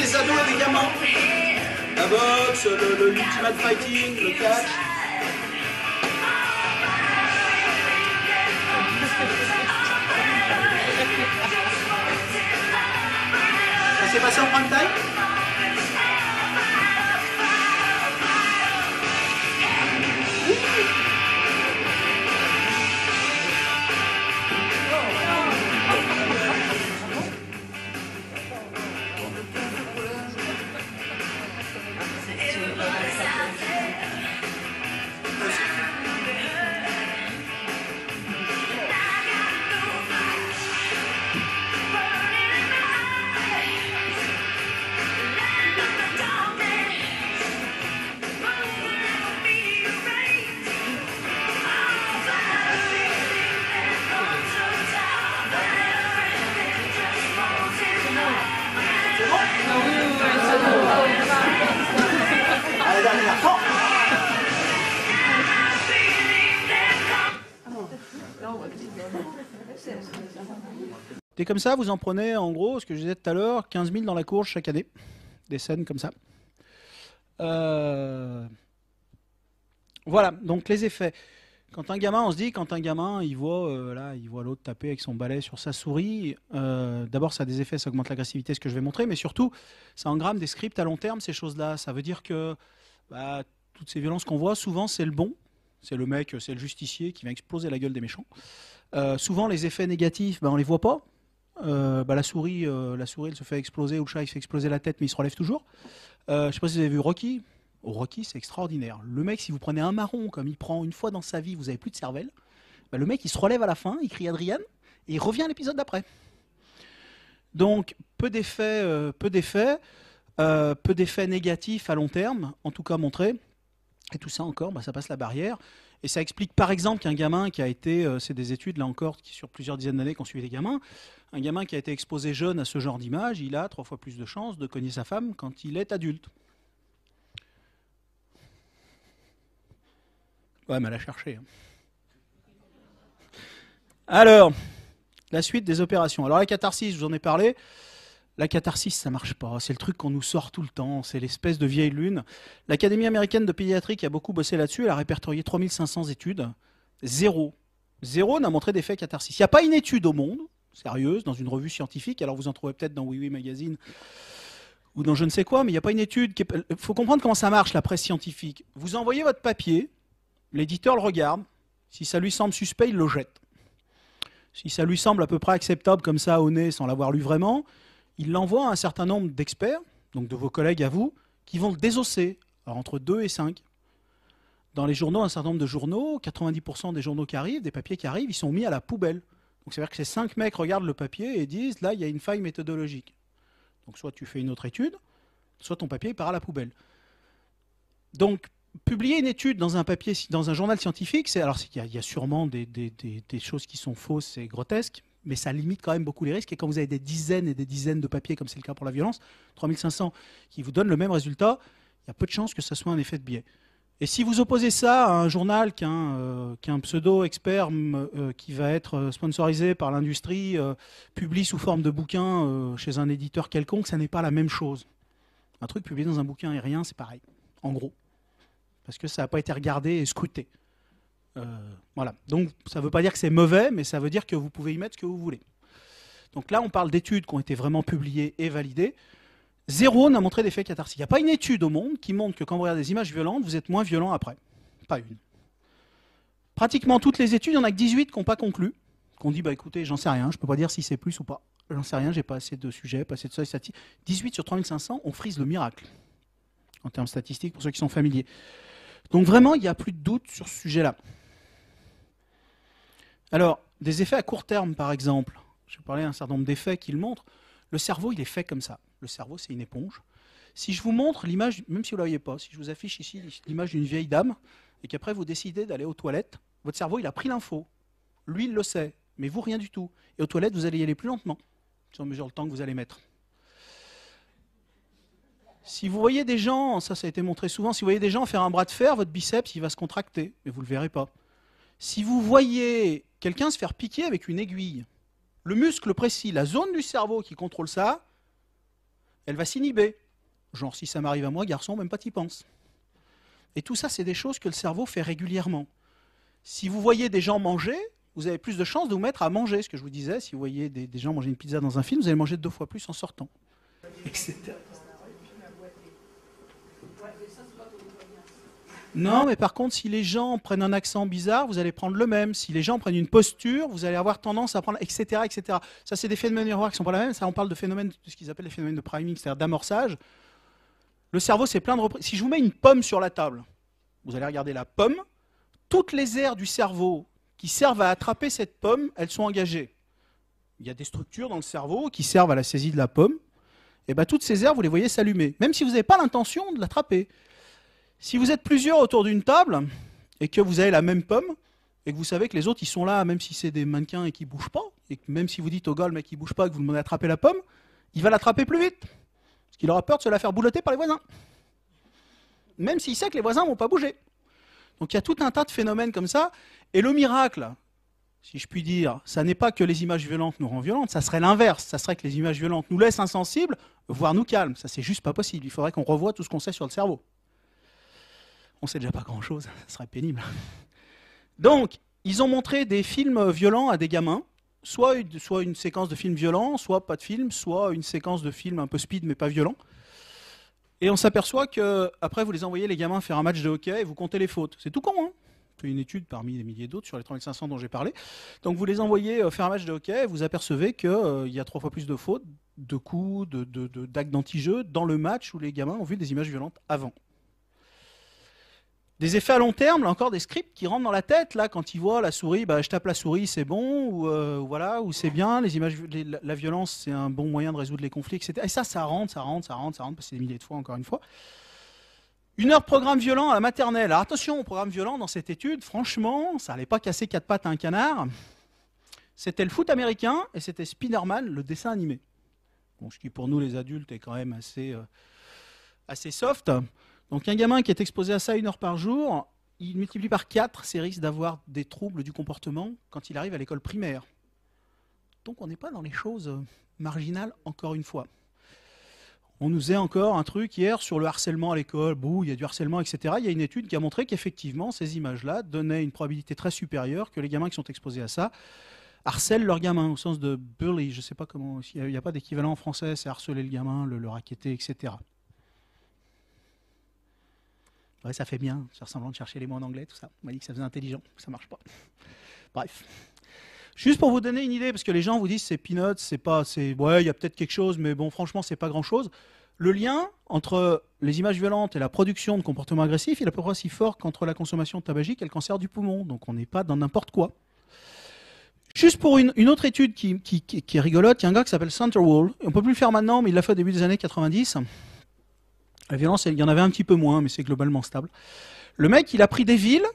Des ados et des gamins. La boxe, le, le Ultimate Fighting, le catch. Ça s'est passé en prime time? Comme ça, vous en prenez en gros, ce que je disais tout à l'heure, 15 000 dans la courge chaque année. Des scènes comme ça. Euh, Voilà, donc les effets. Quand un gamin, on se dit, quand un gamin, il voit euh, là, il voit l'autre taper avec son balai sur sa souris. euh, D'abord, ça a des effets, ça augmente l'agressivité, ce que je vais montrer, mais surtout, ça engramme des scripts à long terme, ces choses-là. Ça veut dire que bah, toutes ces violences qu'on voit, souvent, c'est le bon, c'est le mec, c'est le justicier qui va exploser la gueule des méchants. Souvent, les effets négatifs, bah, on les voit pas. Euh, bah, la souris, euh, la souris, elle se fait exploser, ou le chat, il se fait exploser la tête, mais il se relève toujours. Euh, je sais pas si vous avez vu Rocky. Oh, Rocky, c'est extraordinaire. Le mec, si vous prenez un marron comme il prend une fois dans sa vie, vous avez plus de cervelle. bah, le mec, il se relève à la fin, il crie Adrian, et il revient à l'épisode d'après. Donc, peu d'effets, euh, peu d'effets, peu d'effets négatifs à long terme, en tout cas montrés. Et tout ça encore, bah, ça passe la barrière. Et ça explique par exemple qu'un gamin qui a été, euh, c'est des études là encore qui sur plusieurs dizaines d'années qu'on suivi des gamins, un gamin qui a été exposé jeune à ce genre d'image, il a trois fois plus de chances de cogner sa femme quand il est adulte. Ouais, mais elle a cherché. hein. Alors, la suite des opérations. Alors la catharsis, je vous en ai parlé. La catharsis, ça marche pas. C'est le truc qu'on nous sort tout le temps. C'est l'espèce de vieille lune. L'Académie américaine de pédiatrie qui a beaucoup bossé là-dessus, elle a répertorié 3500 études. Zéro. Zéro n'a montré d'effet catharsis. Il n'y a pas une étude au monde, sérieuse, dans une revue scientifique. Alors vous en trouvez peut-être dans Oui Oui Magazine ou dans je ne sais quoi, mais il n'y a pas une étude. Il faut comprendre comment ça marche, la presse scientifique. Vous envoyez votre papier, l'éditeur le regarde. Si ça lui semble suspect, il le jette. Si ça lui semble à peu près acceptable comme ça au nez sans l'avoir lu vraiment, il l'envoie à un certain nombre d'experts, donc de vos collègues à vous, qui vont le désosser, entre 2 et 5. Dans les journaux, un certain nombre de journaux, 90% des journaux qui arrivent, des papiers qui arrivent, ils sont mis à la poubelle. Donc c'est-à-dire que ces cinq mecs regardent le papier et disent là, il y a une faille méthodologique. Donc soit tu fais une autre étude, soit ton papier part à la poubelle. Donc publier une étude dans un journal scientifique, c'est alors il y, a- sûrement des choses qui sont fausses et grotesques, mais ça limite quand même beaucoup les risques. Et quand vous avez des dizaines et des dizaines de papiers, comme c'est le cas pour la violence, 3500 qui vous donnent le même résultat, il y a peu de chances que ce soit un effet de biais. Et si vous opposez ça à un journal qui a un, euh, pseudo-expert euh, qui va être euh, sponsorisé par l'industrie, publié sous forme de bouquin chez un éditeur quelconque, ça n'est pas la même chose. Un truc publié dans un bouquin et rien, c'est pareil, en gros. Parce que ça n'a pas été regardé et scruté. Euh, voilà. Donc ça ne veut pas dire que c'est mauvais, mais ça veut dire que vous pouvez y mettre ce que vous voulez. Donc là, on parle d'études qui ont été vraiment publiées et validées. Zéro n'a montré d'effet catharsis. Il n'y a pas une étude au monde qui montre que quand vous regardez des images violentes, vous êtes moins violent après. Pas une. Pratiquement toutes les études, il n'y en a que 18 qui n'ont pas conclu. Qu'on dit, bah écoutez, j'en sais rien, je ne peux pas dire si c'est plus ou pas. J'en sais rien, j'ai pas assez de sujets, pas assez de statistiques. 18 sur 3500, on frise le miracle. En termes statistiques, pour ceux qui sont familiers. Donc vraiment, il n'y a plus de doute sur ce sujet-là. Alors, des effets à court terme, par exemple. Je vais parler d'un certain nombre d'effets qui le montrent. Le cerveau, il est fait comme ça. Le cerveau, c'est une éponge. Si je vous montre l'image, même si vous ne la voyez pas, si je vous affiche ici l'image d'une vieille dame, et qu'après vous décidez d'aller aux toilettes, votre cerveau, il a pris l'info. Lui, il le sait, mais vous, rien du tout. Et aux toilettes, vous allez y aller plus lentement, sur mesure le temps que vous allez mettre. Si vous voyez des gens, ça, ça a été montré souvent, si vous voyez des gens faire un bras de fer, votre biceps, il va se contracter, mais vous ne le verrez pas. Si vous voyez quelqu'un se faire piquer avec une aiguille, le muscle précis, la zone du cerveau qui contrôle ça, elle va s'inhiber. Genre, si ça m'arrive à moi, garçon, même pas t'y penses. Et tout ça, c'est des choses que le cerveau fait régulièrement. Si vous voyez des gens manger, vous avez plus de chances de vous mettre à manger. Ce que je vous disais, si vous voyez des, gens manger une pizza dans un film, vous allez manger deux fois plus en sortant. Etc. Non, mais par contre, si les gens prennent un accent bizarre, vous allez prendre le même. Si les gens prennent une posture, vous allez avoir tendance à prendre, etc., etc. Ça, c'est des phénomènes miroirs qui sont pas la même. Ça, on parle de phénomènes, de ce qu'ils appellent les phénomènes de priming, c'est-à-dire d'amorçage. Le cerveau, c'est plein de reprises. Si je vous mets une pomme sur la table, vous allez regarder la pomme. Toutes les aires du cerveau qui servent à attraper cette pomme, elles sont engagées. Il y a des structures dans le cerveau qui servent à la saisie de la pomme. Et bien, toutes ces aires, vous les voyez s'allumer, même si vous n'avez pas l'intention de l'attraper. Si vous êtes plusieurs autour d'une table et que vous avez la même pomme et que vous savez que les autres ils sont là, même si c'est des mannequins et qu'ils ne bougent pas, et même si vous dites au gars le mec bouge pas, que vous demandez d'attraper la pomme, il va l'attraper plus vite. Parce qu'il aura peur de se la faire boulotter par les voisins. Même s'il sait que les voisins vont pas bouger. Donc il y a tout un tas de phénomènes comme ça. Et le miracle, si je puis dire, ça n'est pas que les images violentes nous rendent violentes, ça serait l'inverse. Ça serait que les images violentes nous laissent insensibles, voire nous calment. Ça c'est juste pas possible. Il faudrait qu'on revoie tout ce qu'on sait sur le cerveau. On sait déjà pas grand-chose, ce serait pénible. Donc, ils ont montré des films violents à des gamins, soit une, séquence de films violents, soit pas de film, soit une séquence de films un peu speed mais pas violent. Et on s'aperçoit que après vous les envoyez les gamins faire un match de hockey et vous comptez les fautes. C'est tout con, hein une étude parmi des milliers d'autres sur les 3500 dont j'ai parlé. Donc vous les envoyez euh, faire un match de hockey et vous apercevez qu'il euh, y a trois fois plus de fautes, de coups, d'actes de, de, d'anti-jeu dans le match où les gamins ont vu des images violentes avant. Des effets à long terme, là encore des scripts qui rentrent dans la tête, là, quand ils voient la souris, bah, je tape la souris, c'est bon, ou euh, voilà, ou c'est bien, les images, la, violence, c'est un bon moyen de résoudre les conflits, etc. Et ça, ça rentre, ça rentre, ça rentre, ça rentre, parce que c'est des milliers de fois, encore une fois. Une heure programme violent à la maternelle. Alors attention programme violent dans cette étude, franchement, ça n'allait pas casser quatre pattes à un canard. C'était le foot américain et c'était Spider-Man, le dessin animé. Bon, ce qui pour nous les adultes est quand même assez, euh, assez soft. Donc un gamin qui est exposé à ça une heure par jour, il multiplie par 4 ses risques d'avoir des troubles du comportement quand il arrive à l'école primaire. Donc on n'est pas dans les choses marginales encore une fois. On nous est encore un truc hier sur le harcèlement à l'école, bouh, il y a du harcèlement, etc. Il y a une étude qui a montré qu'effectivement ces images-là donnaient une probabilité très supérieure que les gamins qui sont exposés à ça harcèlent leurs gamins, au sens de bully, je ne sais pas comment, il n'y a pas d'équivalent en français, c'est harceler le gamin, le, le raqueter, etc. Ouais, ça fait bien, c'est ressemblant de chercher les mots en anglais, tout ça. On m'a dit que ça faisait intelligent, ça marche pas. Bref. Juste pour vous donner une idée, parce que les gens vous disent c'est peanuts, c'est pas, c'est, ouais, il y a peut-être quelque chose, mais bon, franchement, c'est pas grand-chose. Le lien entre les images violentes et la production de comportements agressifs, il est à peu près aussi fort qu'entre la consommation de tabagique et le cancer du poumon. Donc on n'est pas dans n'importe quoi. Juste pour une, autre étude qui est rigolote, il y a un gars qui s'appelle Centerwall. On peut plus le faire maintenant, mais il l'a fait au début des années 90. La violence, il y en avait un petit peu moins, mais c'est globalement stable. Le mec, il a pris des villes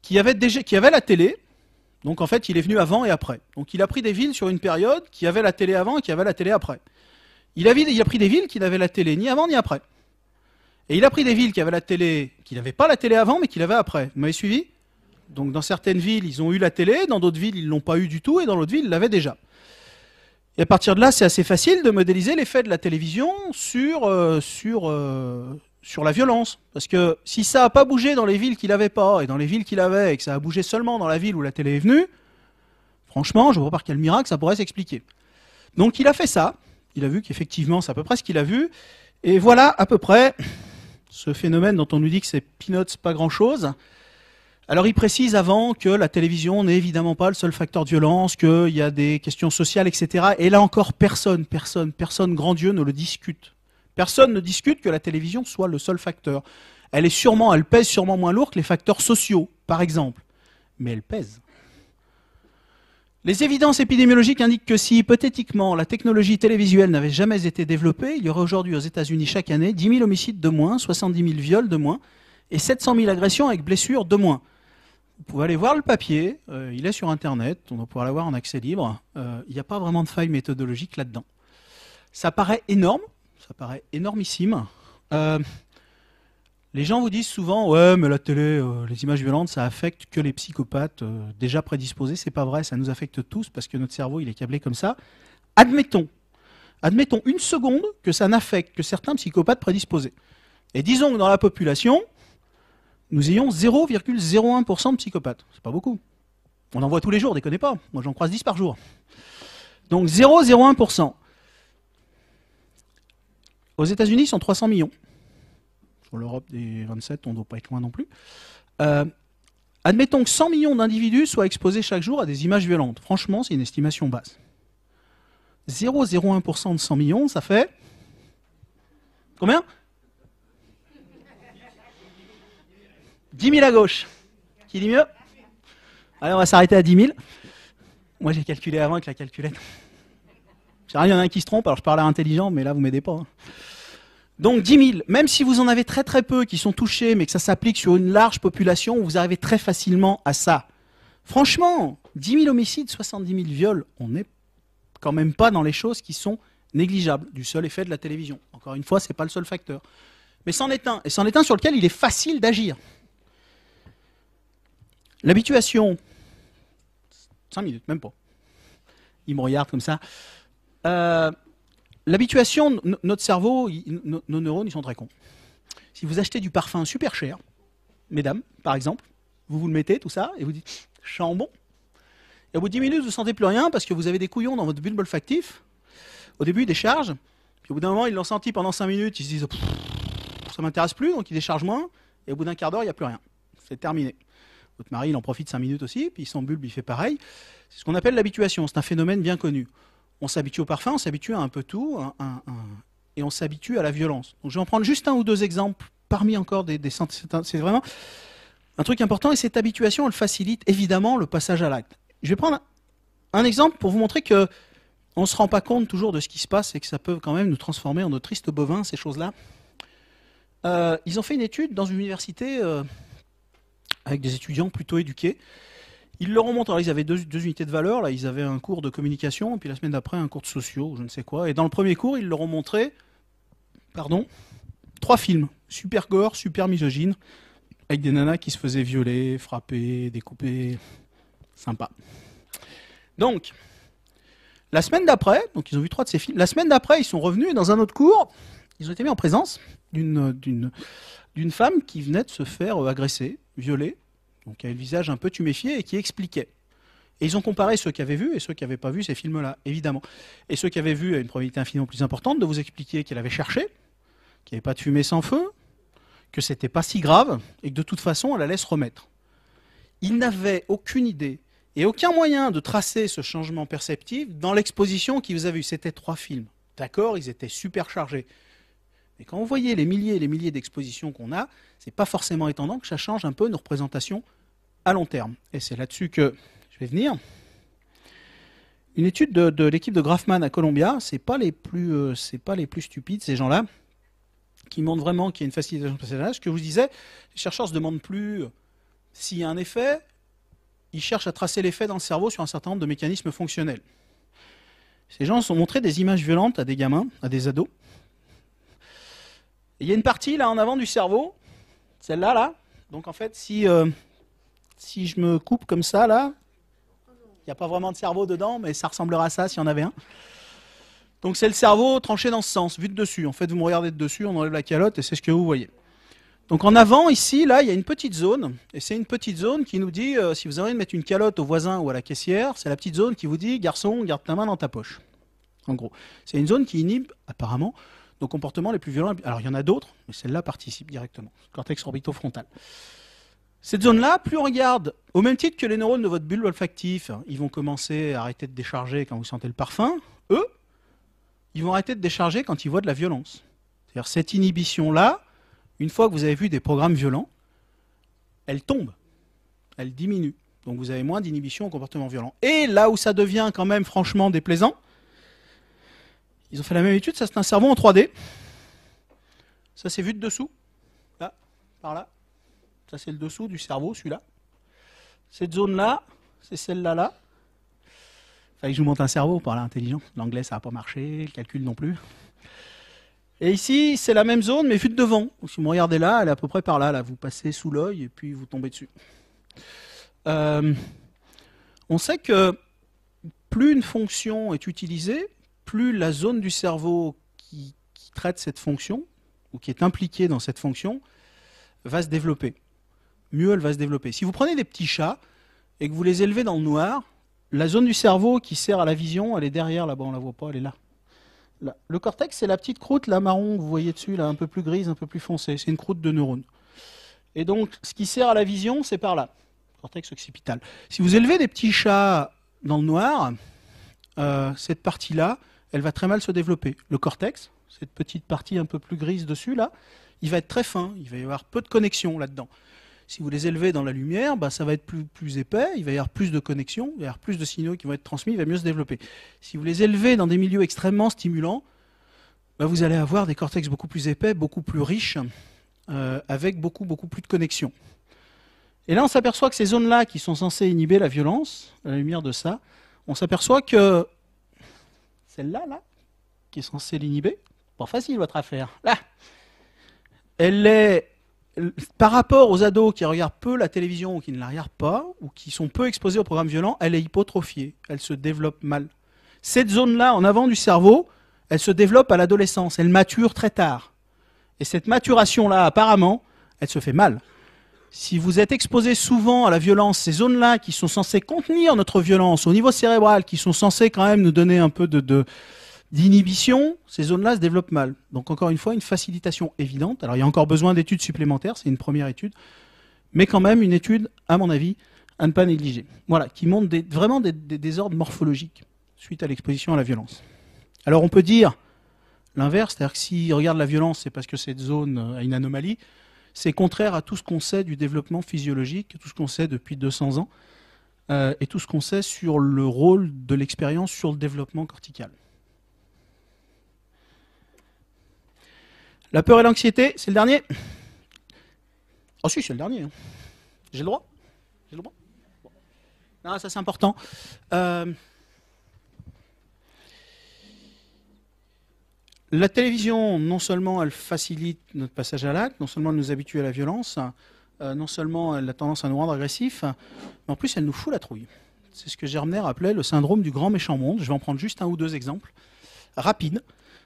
qui avaient, la télé. Donc en fait, il est venu avant et après. Donc il a pris des villes sur une période qui avaient la télé avant et qui avaient la télé après. Il a, pris des villes qui n'avaient la télé ni avant ni après. Et il a pris des villes qui avaient la télé, qui n'avaient pas la télé avant, mais qui l'avaient après. Vous m'avez suivi? Donc dans certaines villes, ils ont eu la télé, dans d'autres villes, ils l'ont pas eu du tout, et dans d'autres villes, ils l'avaient déjà. Et à partir de là, c'est assez facile de modéliser l'effet de la télévision sur, euh, sur, euh, sur la violence. Parce que si ça n'a pas bougé dans les villes qu'il n'avait pas, et dans les villes qu'il avait, et que ça a bougé seulement dans la ville où la télé est venue, franchement, je vois pas par quel miracle ça pourrait s'expliquer. Donc il a fait ça, il a vu qu'effectivement, c'est à peu près ce qu'il a vu, et voilà à peu près ce phénomène dont on nous dit que c'est peanuts, pas grand-chose. Alors il précise avant que la télévision n'est évidemment pas le seul facteur de violence, qu'il y a des questions sociales, etc. Et là encore, personne, personne, personne, grand Dieu, ne le discute. Personne ne discute que la télévision soit le seul facteur. Elle est sûrement, elle pèse sûrement moins lourd que les facteurs sociaux, par exemple. Mais elle pèse. Les évidences épidémiologiques indiquent que si, hypothétiquement, la technologie télévisuelle n'avait jamais été développée, il y aurait aujourd'hui aux États-Unis chaque année 10 000 homicides de moins, 70 000 viols de moins et 700 000 agressions avec blessures de moins. Vous pouvez aller voir le papier, euh, il est sur Internet, on va pouvoir l'avoir en accès libre. Euh, il n'y a pas vraiment de faille méthodologique là-dedans. Ça paraît énorme, ça paraît énormissime. Euh, les gens vous disent souvent, ouais, mais la télé, les images violentes, ça affecte que les psychopathes déjà prédisposés. C'est pas vrai, ça nous affecte tous parce que notre cerveau, il est câblé comme ça. Admettons, admettons une seconde que ça n'affecte que certains psychopathes prédisposés. Et disons que dans la population, nous ayons 0,01% de psychopathes. C'est pas beaucoup. On en voit tous les jours, déconnez pas. Moi, j'en croise 10 par jour. Donc 0,01%. Aux États-Unis, ils sont 300 millions. Sur l'Europe des 27, on ne doit pas être loin non plus. Euh, admettons que 100 millions d'individus soient exposés chaque jour à des images violentes. Franchement, c'est une estimation basse. 0,01% de 100 millions, ça fait combien? 10 000 à gauche. Qui dit mieux? Allez, on va s'arrêter à 10 000. Moi, j'ai calculé avant avec la calculette. Rien, il y en a un qui se trompe, alors je parlais intelligent, mais là, vous m'aidez pas. hein. Donc 10 000, même si vous en avez très très peu qui sont touchés, mais que ça s'applique sur une large population, vous arrivez très facilement à ça. Franchement, 10 000 homicides, 70 000 viols, on n'est quand même pas dans les choses qui sont négligeables du seul effet de la télévision. Encore une fois, c'est pas le seul facteur. Mais c'en est un, et c'en est un sur lequel il est facile d'agir. L'habituation, 5 minutes, même pas. Il me regarde comme ça. Euh, L'habituation, no- notre cerveau, nos neurones, ils sont très cons. Si vous achetez du parfum super cher, mesdames, par exemple, vous vous le mettez, tout ça, et vous dites chambon. Et au bout de 10 minutes, vous ne sentez plus rien parce que vous avez des couillons dans votre bulbe olfactif. Au début, ils déchargent. Puis au bout d'un moment, ils l'ont senti pendant 5 minutes. Ils se disent ça m'intéresse plus, donc ils déchargent moins. Et au bout d'un quart d'heure, il n'y a plus rien. C'est terminé. Votre mari, il en profite 5 minutes aussi, puis son bulbe, il fait pareil. C'est ce qu'on appelle l'habituation. C'est un phénomène bien connu. On s'habitue au parfum, on s'habitue à un peu tout, et on s'habitue à la violence. Donc je vais en prendre juste un ou deux exemples, parmi encore des, c'est vraiment un truc important, et cette habituation, elle facilite évidemment le passage à l'acte. Je vais prendre un, un exemple pour vous montrer que on ne se rend pas compte toujours de ce qui se passe et que ça peut quand même nous transformer en de tristes bovins, ces choses-là. Euh, ils ont fait une étude dans une université euh, avec des étudiants plutôt éduqués. Ils leur ont montré, alors ils avaient deux, unités de valeur, là. Ils avaient un cours de communication, et puis la semaine d'après un cours de sociaux, je ne sais quoi. Et dans le premier cours, ils leur ont montré, pardon, trois films, super gore, super misogyne, avec des nanas qui se faisaient violer, frapper, découper, sympa. Donc, la semaine d'après, donc ils ont vu trois de ces films, la semaine d'après, ils sont revenus, et dans un autre cours, ils ont été mis en présence d'une femme qui venait de se faire euh, agresser, violer, donc qui avait visage un peu tuméfié et qui expliquait. Et ils ont comparé ceux qui avaient vu et ceux qui n'avaient pas vu ces films-là, évidemment. Et ceux qui avaient vu avaient une probabilité infiniment plus importante de vous expliquer qu'elle avait cherché, qu'il n'y avait pas de fumée sans feu, que c'était pas si grave et que de toute façon elle allait se remettre. Ils n'avaient aucune idée et aucun moyen de tracer ce changement perceptif dans l'exposition qu'ils vous avez vue. C'était trois films. D'accord, ils étaient super chargés. Mais quand vous voyez les milliers et les milliers d'expositions qu'on a, c'est pas forcément étonnant que ça change un peu nos représentations à long terme. Et c'est là-dessus que je vais venir. une étude de, de l'équipe de Grafman à Columbia, c'est pas euh, pas les plus stupides ces gens-là, qui montrent vraiment qu'il y a une facilitation passagère. Ce que je vous disais, les chercheurs se demandent plus s'il y a un effet, ils cherchent à tracer l'effet dans le cerveau sur un certain nombre de mécanismes fonctionnels. Ces gens ont montré des images violentes à des gamins, à des ados. Et il y a une partie là en avant du cerveau, celle-là là. Donc en fait, si euh, si je me coupe comme ça là, il n'y a pas vraiment de cerveau dedans, mais ça ressemblera à ça s'il y en avait un. Donc c'est le cerveau tranché dans ce sens, vu de dessus. En fait, vous me regardez de dessus, on enlève la calotte et c'est ce que vous voyez. Donc en avant, ici, là, il y a une petite zone. Et c'est une petite zone qui nous dit, euh, si vous avez envie de mettre une calotte au voisin ou à la caissière, c'est la petite zone qui vous dit, garçon, garde ta main dans ta poche. En gros. C'est une zone qui inhibe, apparemment, nos comportements les plus violents. Alors il y en a d'autres, mais celle-là participe directement. Cortex orbitofrontal. Cette zone-là, plus on regarde, au même titre que les neurones de votre bulbe olfactif, ils vont commencer à arrêter de décharger quand vous sentez le parfum, eux, ils vont arrêter de décharger quand ils voient de la violence. C'est-à-dire cette inhibition-là, une fois que vous avez vu des programmes violents, elle tombe, elle diminue. Donc vous avez moins d'inhibition au comportement violent. Et là où ça devient quand même franchement déplaisant, ils ont fait la même étude, ça c'est un cerveau en 3D. Ça c'est vu de dessous, là, par là. Ça c'est le dessous du cerveau, celui-là. Cette zone-là, c'est celle-là là. Fallait que je vous montre un cerveau pour parler intelligent. L'anglais ça n'a pas marché, le calcul non plus. Et ici, c'est la même zone, mais vue de devant. Si vous me regardez là, elle est à peu près par là. Là, vous passez sous l'œil et puis vous tombez dessus. Euh, on sait que plus une fonction est utilisée, plus la zone du cerveau qui, traite cette fonction, ou qui est impliquée dans cette fonction, va se développer. Mieux elle va se développer. Si vous prenez des petits chats et que vous les élevez dans le noir, la zone du cerveau qui sert à la vision, elle est derrière là-bas, on la voit pas, elle est là. Là. Le cortex, c'est la petite croûte là marron que vous voyez dessus, là, un peu plus grise, un peu plus foncée. C'est une croûte de neurones. Et donc, ce qui sert à la vision, c'est par là, cortex occipital. Si vous élevez des petits chats dans le noir, euh, cette partie-là, elle va très mal se développer. Le cortex, cette petite partie un peu plus grise dessus, là, il va être très fin, il va y avoir peu de connexion là-dedans. Si vous les élevez dans la lumière, bah, ça va être plus, plus épais, il va y avoir plus de connexions, il va y avoir plus de signaux qui vont être transmis, il va mieux se développer. Si vous les élevez dans des milieux extrêmement stimulants, bah, vous allez avoir des cortex beaucoup plus épais, beaucoup plus riches, euh, avec beaucoup, beaucoup plus de connexions. Et là, on s'aperçoit que ces zones-là, qui sont censées inhiber la violence, à la lumière de ça, on s'aperçoit que celle-là, là, qui est censée l'inhiber, pas facile votre affaire, là, elle est par rapport aux ados qui regardent peu la télévision ou qui ne la regardent pas, ou qui sont peu exposés aux programmes violents, elle est hypotrophiée, elle se développe mal. Cette zone-là, en avant du cerveau, elle se développe à l'adolescence, elle mature très tard. Et cette maturation-là, apparemment, elle se fait mal. Si vous êtes exposé souvent à la violence, ces zones-là qui sont censées contenir notre violence au niveau cérébral, qui sont censées quand même nous donner un peu d'inhibition, ces zones-là se développent mal. Donc encore une fois, une facilitation évidente. Alors il y a encore besoin d'études supplémentaires, c'est une première étude, mais quand même une étude, à mon avis, à ne pas négliger. Voilà, qui montre vraiment des, désordres morphologiques suite à l'exposition à la violence. Alors on peut dire l'inverse, c'est-à-dire que s'il regarde la violence, c'est parce que cette zone a une anomalie. C'est contraire à tout ce qu'on sait du développement physiologique, tout ce qu'on sait depuis 200 ans, euh, et tout ce qu'on sait sur le rôle de l'expérience sur le développement cortical. La peur et l'anxiété, c'est le dernier? Oh si, c'est le dernier. hein. J'ai le droit? J'ai le droit? Ça c'est important. Euh, La télévision, non seulement elle facilite notre passage à l'acte, non seulement elle nous habitue à la violence, euh, non seulement elle a tendance à nous rendre agressifs, mais en plus elle nous fout la trouille. C'est ce que Germer appelait le syndrome du grand méchant monde. Je vais en prendre juste un ou deux exemples rapides.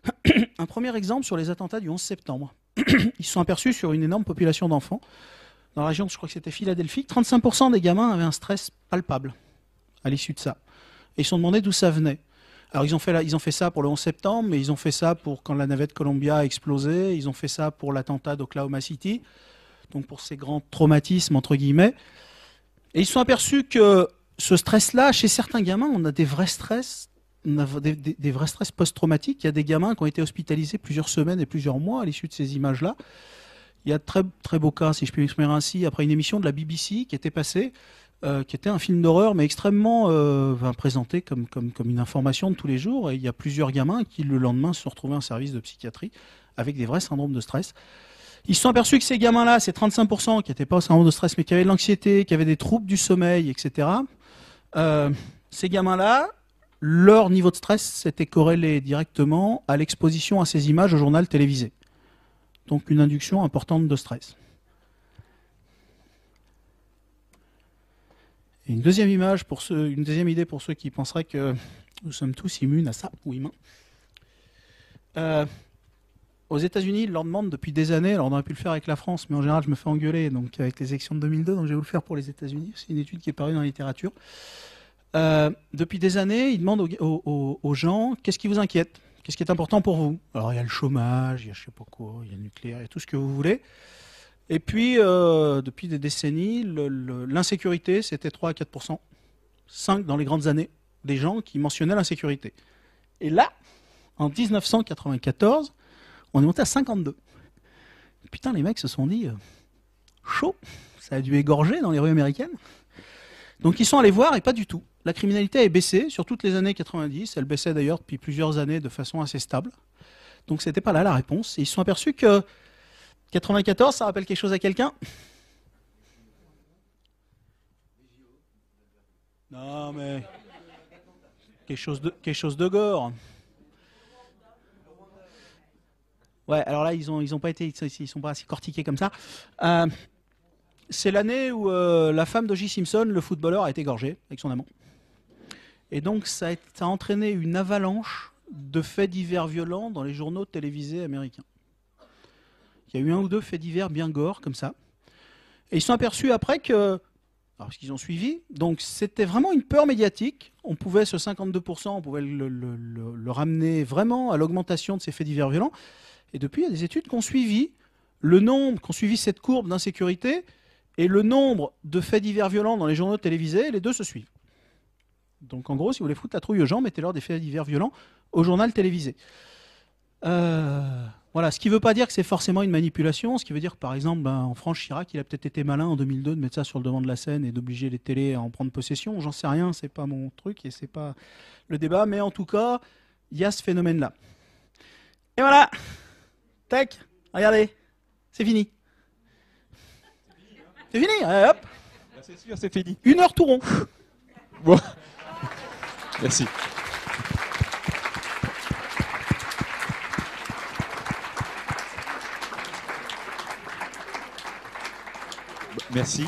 un premier exemple sur les attentats du 11 septembre. Ils se sont aperçus sur une énorme population d'enfants. Dans la région, je crois que c'était Philadelphie, 35% des gamins avaient un stress palpable à l'issue de ça. Et ils se sont demandé d'où ça venait. Alors ils ont, fait ils ont fait ça pour le 11 septembre, mais ils ont fait ça pour quand la navette Columbia a explosé, ils ont fait ça pour l'attentat d'Oklahoma City, donc pour ces grands traumatismes, entre guillemets. Et ils se sont aperçus que ce stress-là, chez certains gamins, on a des vrais stress, des vrais stress post-traumatiques. Il y a des gamins qui ont été hospitalisés plusieurs semaines et plusieurs mois à l'issue de ces images-là. Il y a de très, très beaux cas, si je puis m'exprimer ainsi, après une émission de la BBC qui était passée, euh, qui était un film d'horreur, mais extrêmement euh, présenté comme une information de tous les jours. Et il y a plusieurs gamins qui, le lendemain, se sont retrouvés en service de psychiatrie avec des vrais syndromes de stress. Ils se sont aperçus que ces gamins-là, ces 35% qui n'étaient pas au syndrome de stress, mais qui avaient de l'anxiété, qui avaient des troubles du sommeil, etc., euh, ces gamins-là, leur niveau de stress s'était corrélé directement à l'exposition à ces images au journal télévisé. Donc une induction importante de stress. Une deuxième image pour ceux, une deuxième idée pour ceux qui penseraient que nous sommes tous immunes à ça ou. Euh, aux États-Unis, ils leur demandent depuis des années, alors on aurait pu le faire avec la France, mais en général je me fais engueuler donc avec les élections de 2002, donc je vais vous le faire pour les États-Unis. C'est une étude qui est parue dans la littérature. Euh, depuis des années, ils demandent aux gens qu'est-ce qui vous inquiète, qu'est-ce qui est important pour vous? Alors il y a le chômage, il y a je sais pas quoi, il y a le nucléaire, il y a tout ce que vous voulez. Et puis, euh, depuis des décennies, l'insécurité, c'était 3 à 4% 5 dans les grandes années, des gens qui mentionnaient l'insécurité. Et là, en 1994, on est monté à 52. Putain, les mecs se sont dit, euh, chaud, ça a dû égorger dans les rues américaines. Donc ils sont allés voir et pas du tout. La criminalité est baissée sur toutes les années 90. Elle baissait d'ailleurs depuis plusieurs années de façon assez stable. Donc c'était pas là la réponse. Et ils se sont aperçus que 94, ça rappelle quelque chose à quelqu'un? Non mais quelque chose de quelque chose de gore. Ouais, alors là ils ont ils ont pas été ils, sont pas assez cortiqués comme ça. Euh, c'est l'année où euh, la femme d'O.J. Simpson, le footballeur, a été égorgée avec son amant. Et donc ça a entraîné une avalanche de faits divers violents dans les journaux télévisés américains. Il y a eu un ou deux faits divers bien gore comme ça. Et ils sont aperçus après que, alors, parce qu'ils ont suivi, donc c'était vraiment une peur médiatique. On pouvait ce 52%, on pouvait le- le ramener vraiment à l'augmentation de ces faits divers violents. Et depuis, il y a des études qui ont suivi le nombre, qui ont suivi cette courbe d'insécurité et le nombre de faits divers violents dans les journaux télévisés, les deux se suivent. Donc en gros, si vous voulez foutre la trouille aux gens, mettez-leur des faits divers violents au journal télévisé. Euh, voilà, ce qui ne veut pas dire que c'est forcément une manipulation, ce qui veut dire que par exemple, ben, en France, Chirac, il a peut-être été malin en 2002 de mettre ça sur le devant de la scène et d'obliger les télés à en prendre possession. J'en sais rien, c'est pas mon truc et c'est pas le débat, mais en tout cas, il y a ce phénomène-là. Et voilà, tac, regardez, c'est fini. C'est fini, allez, hop, C'est sûr, c'est fini. une heure tout rond. Bon. Merci. Merci.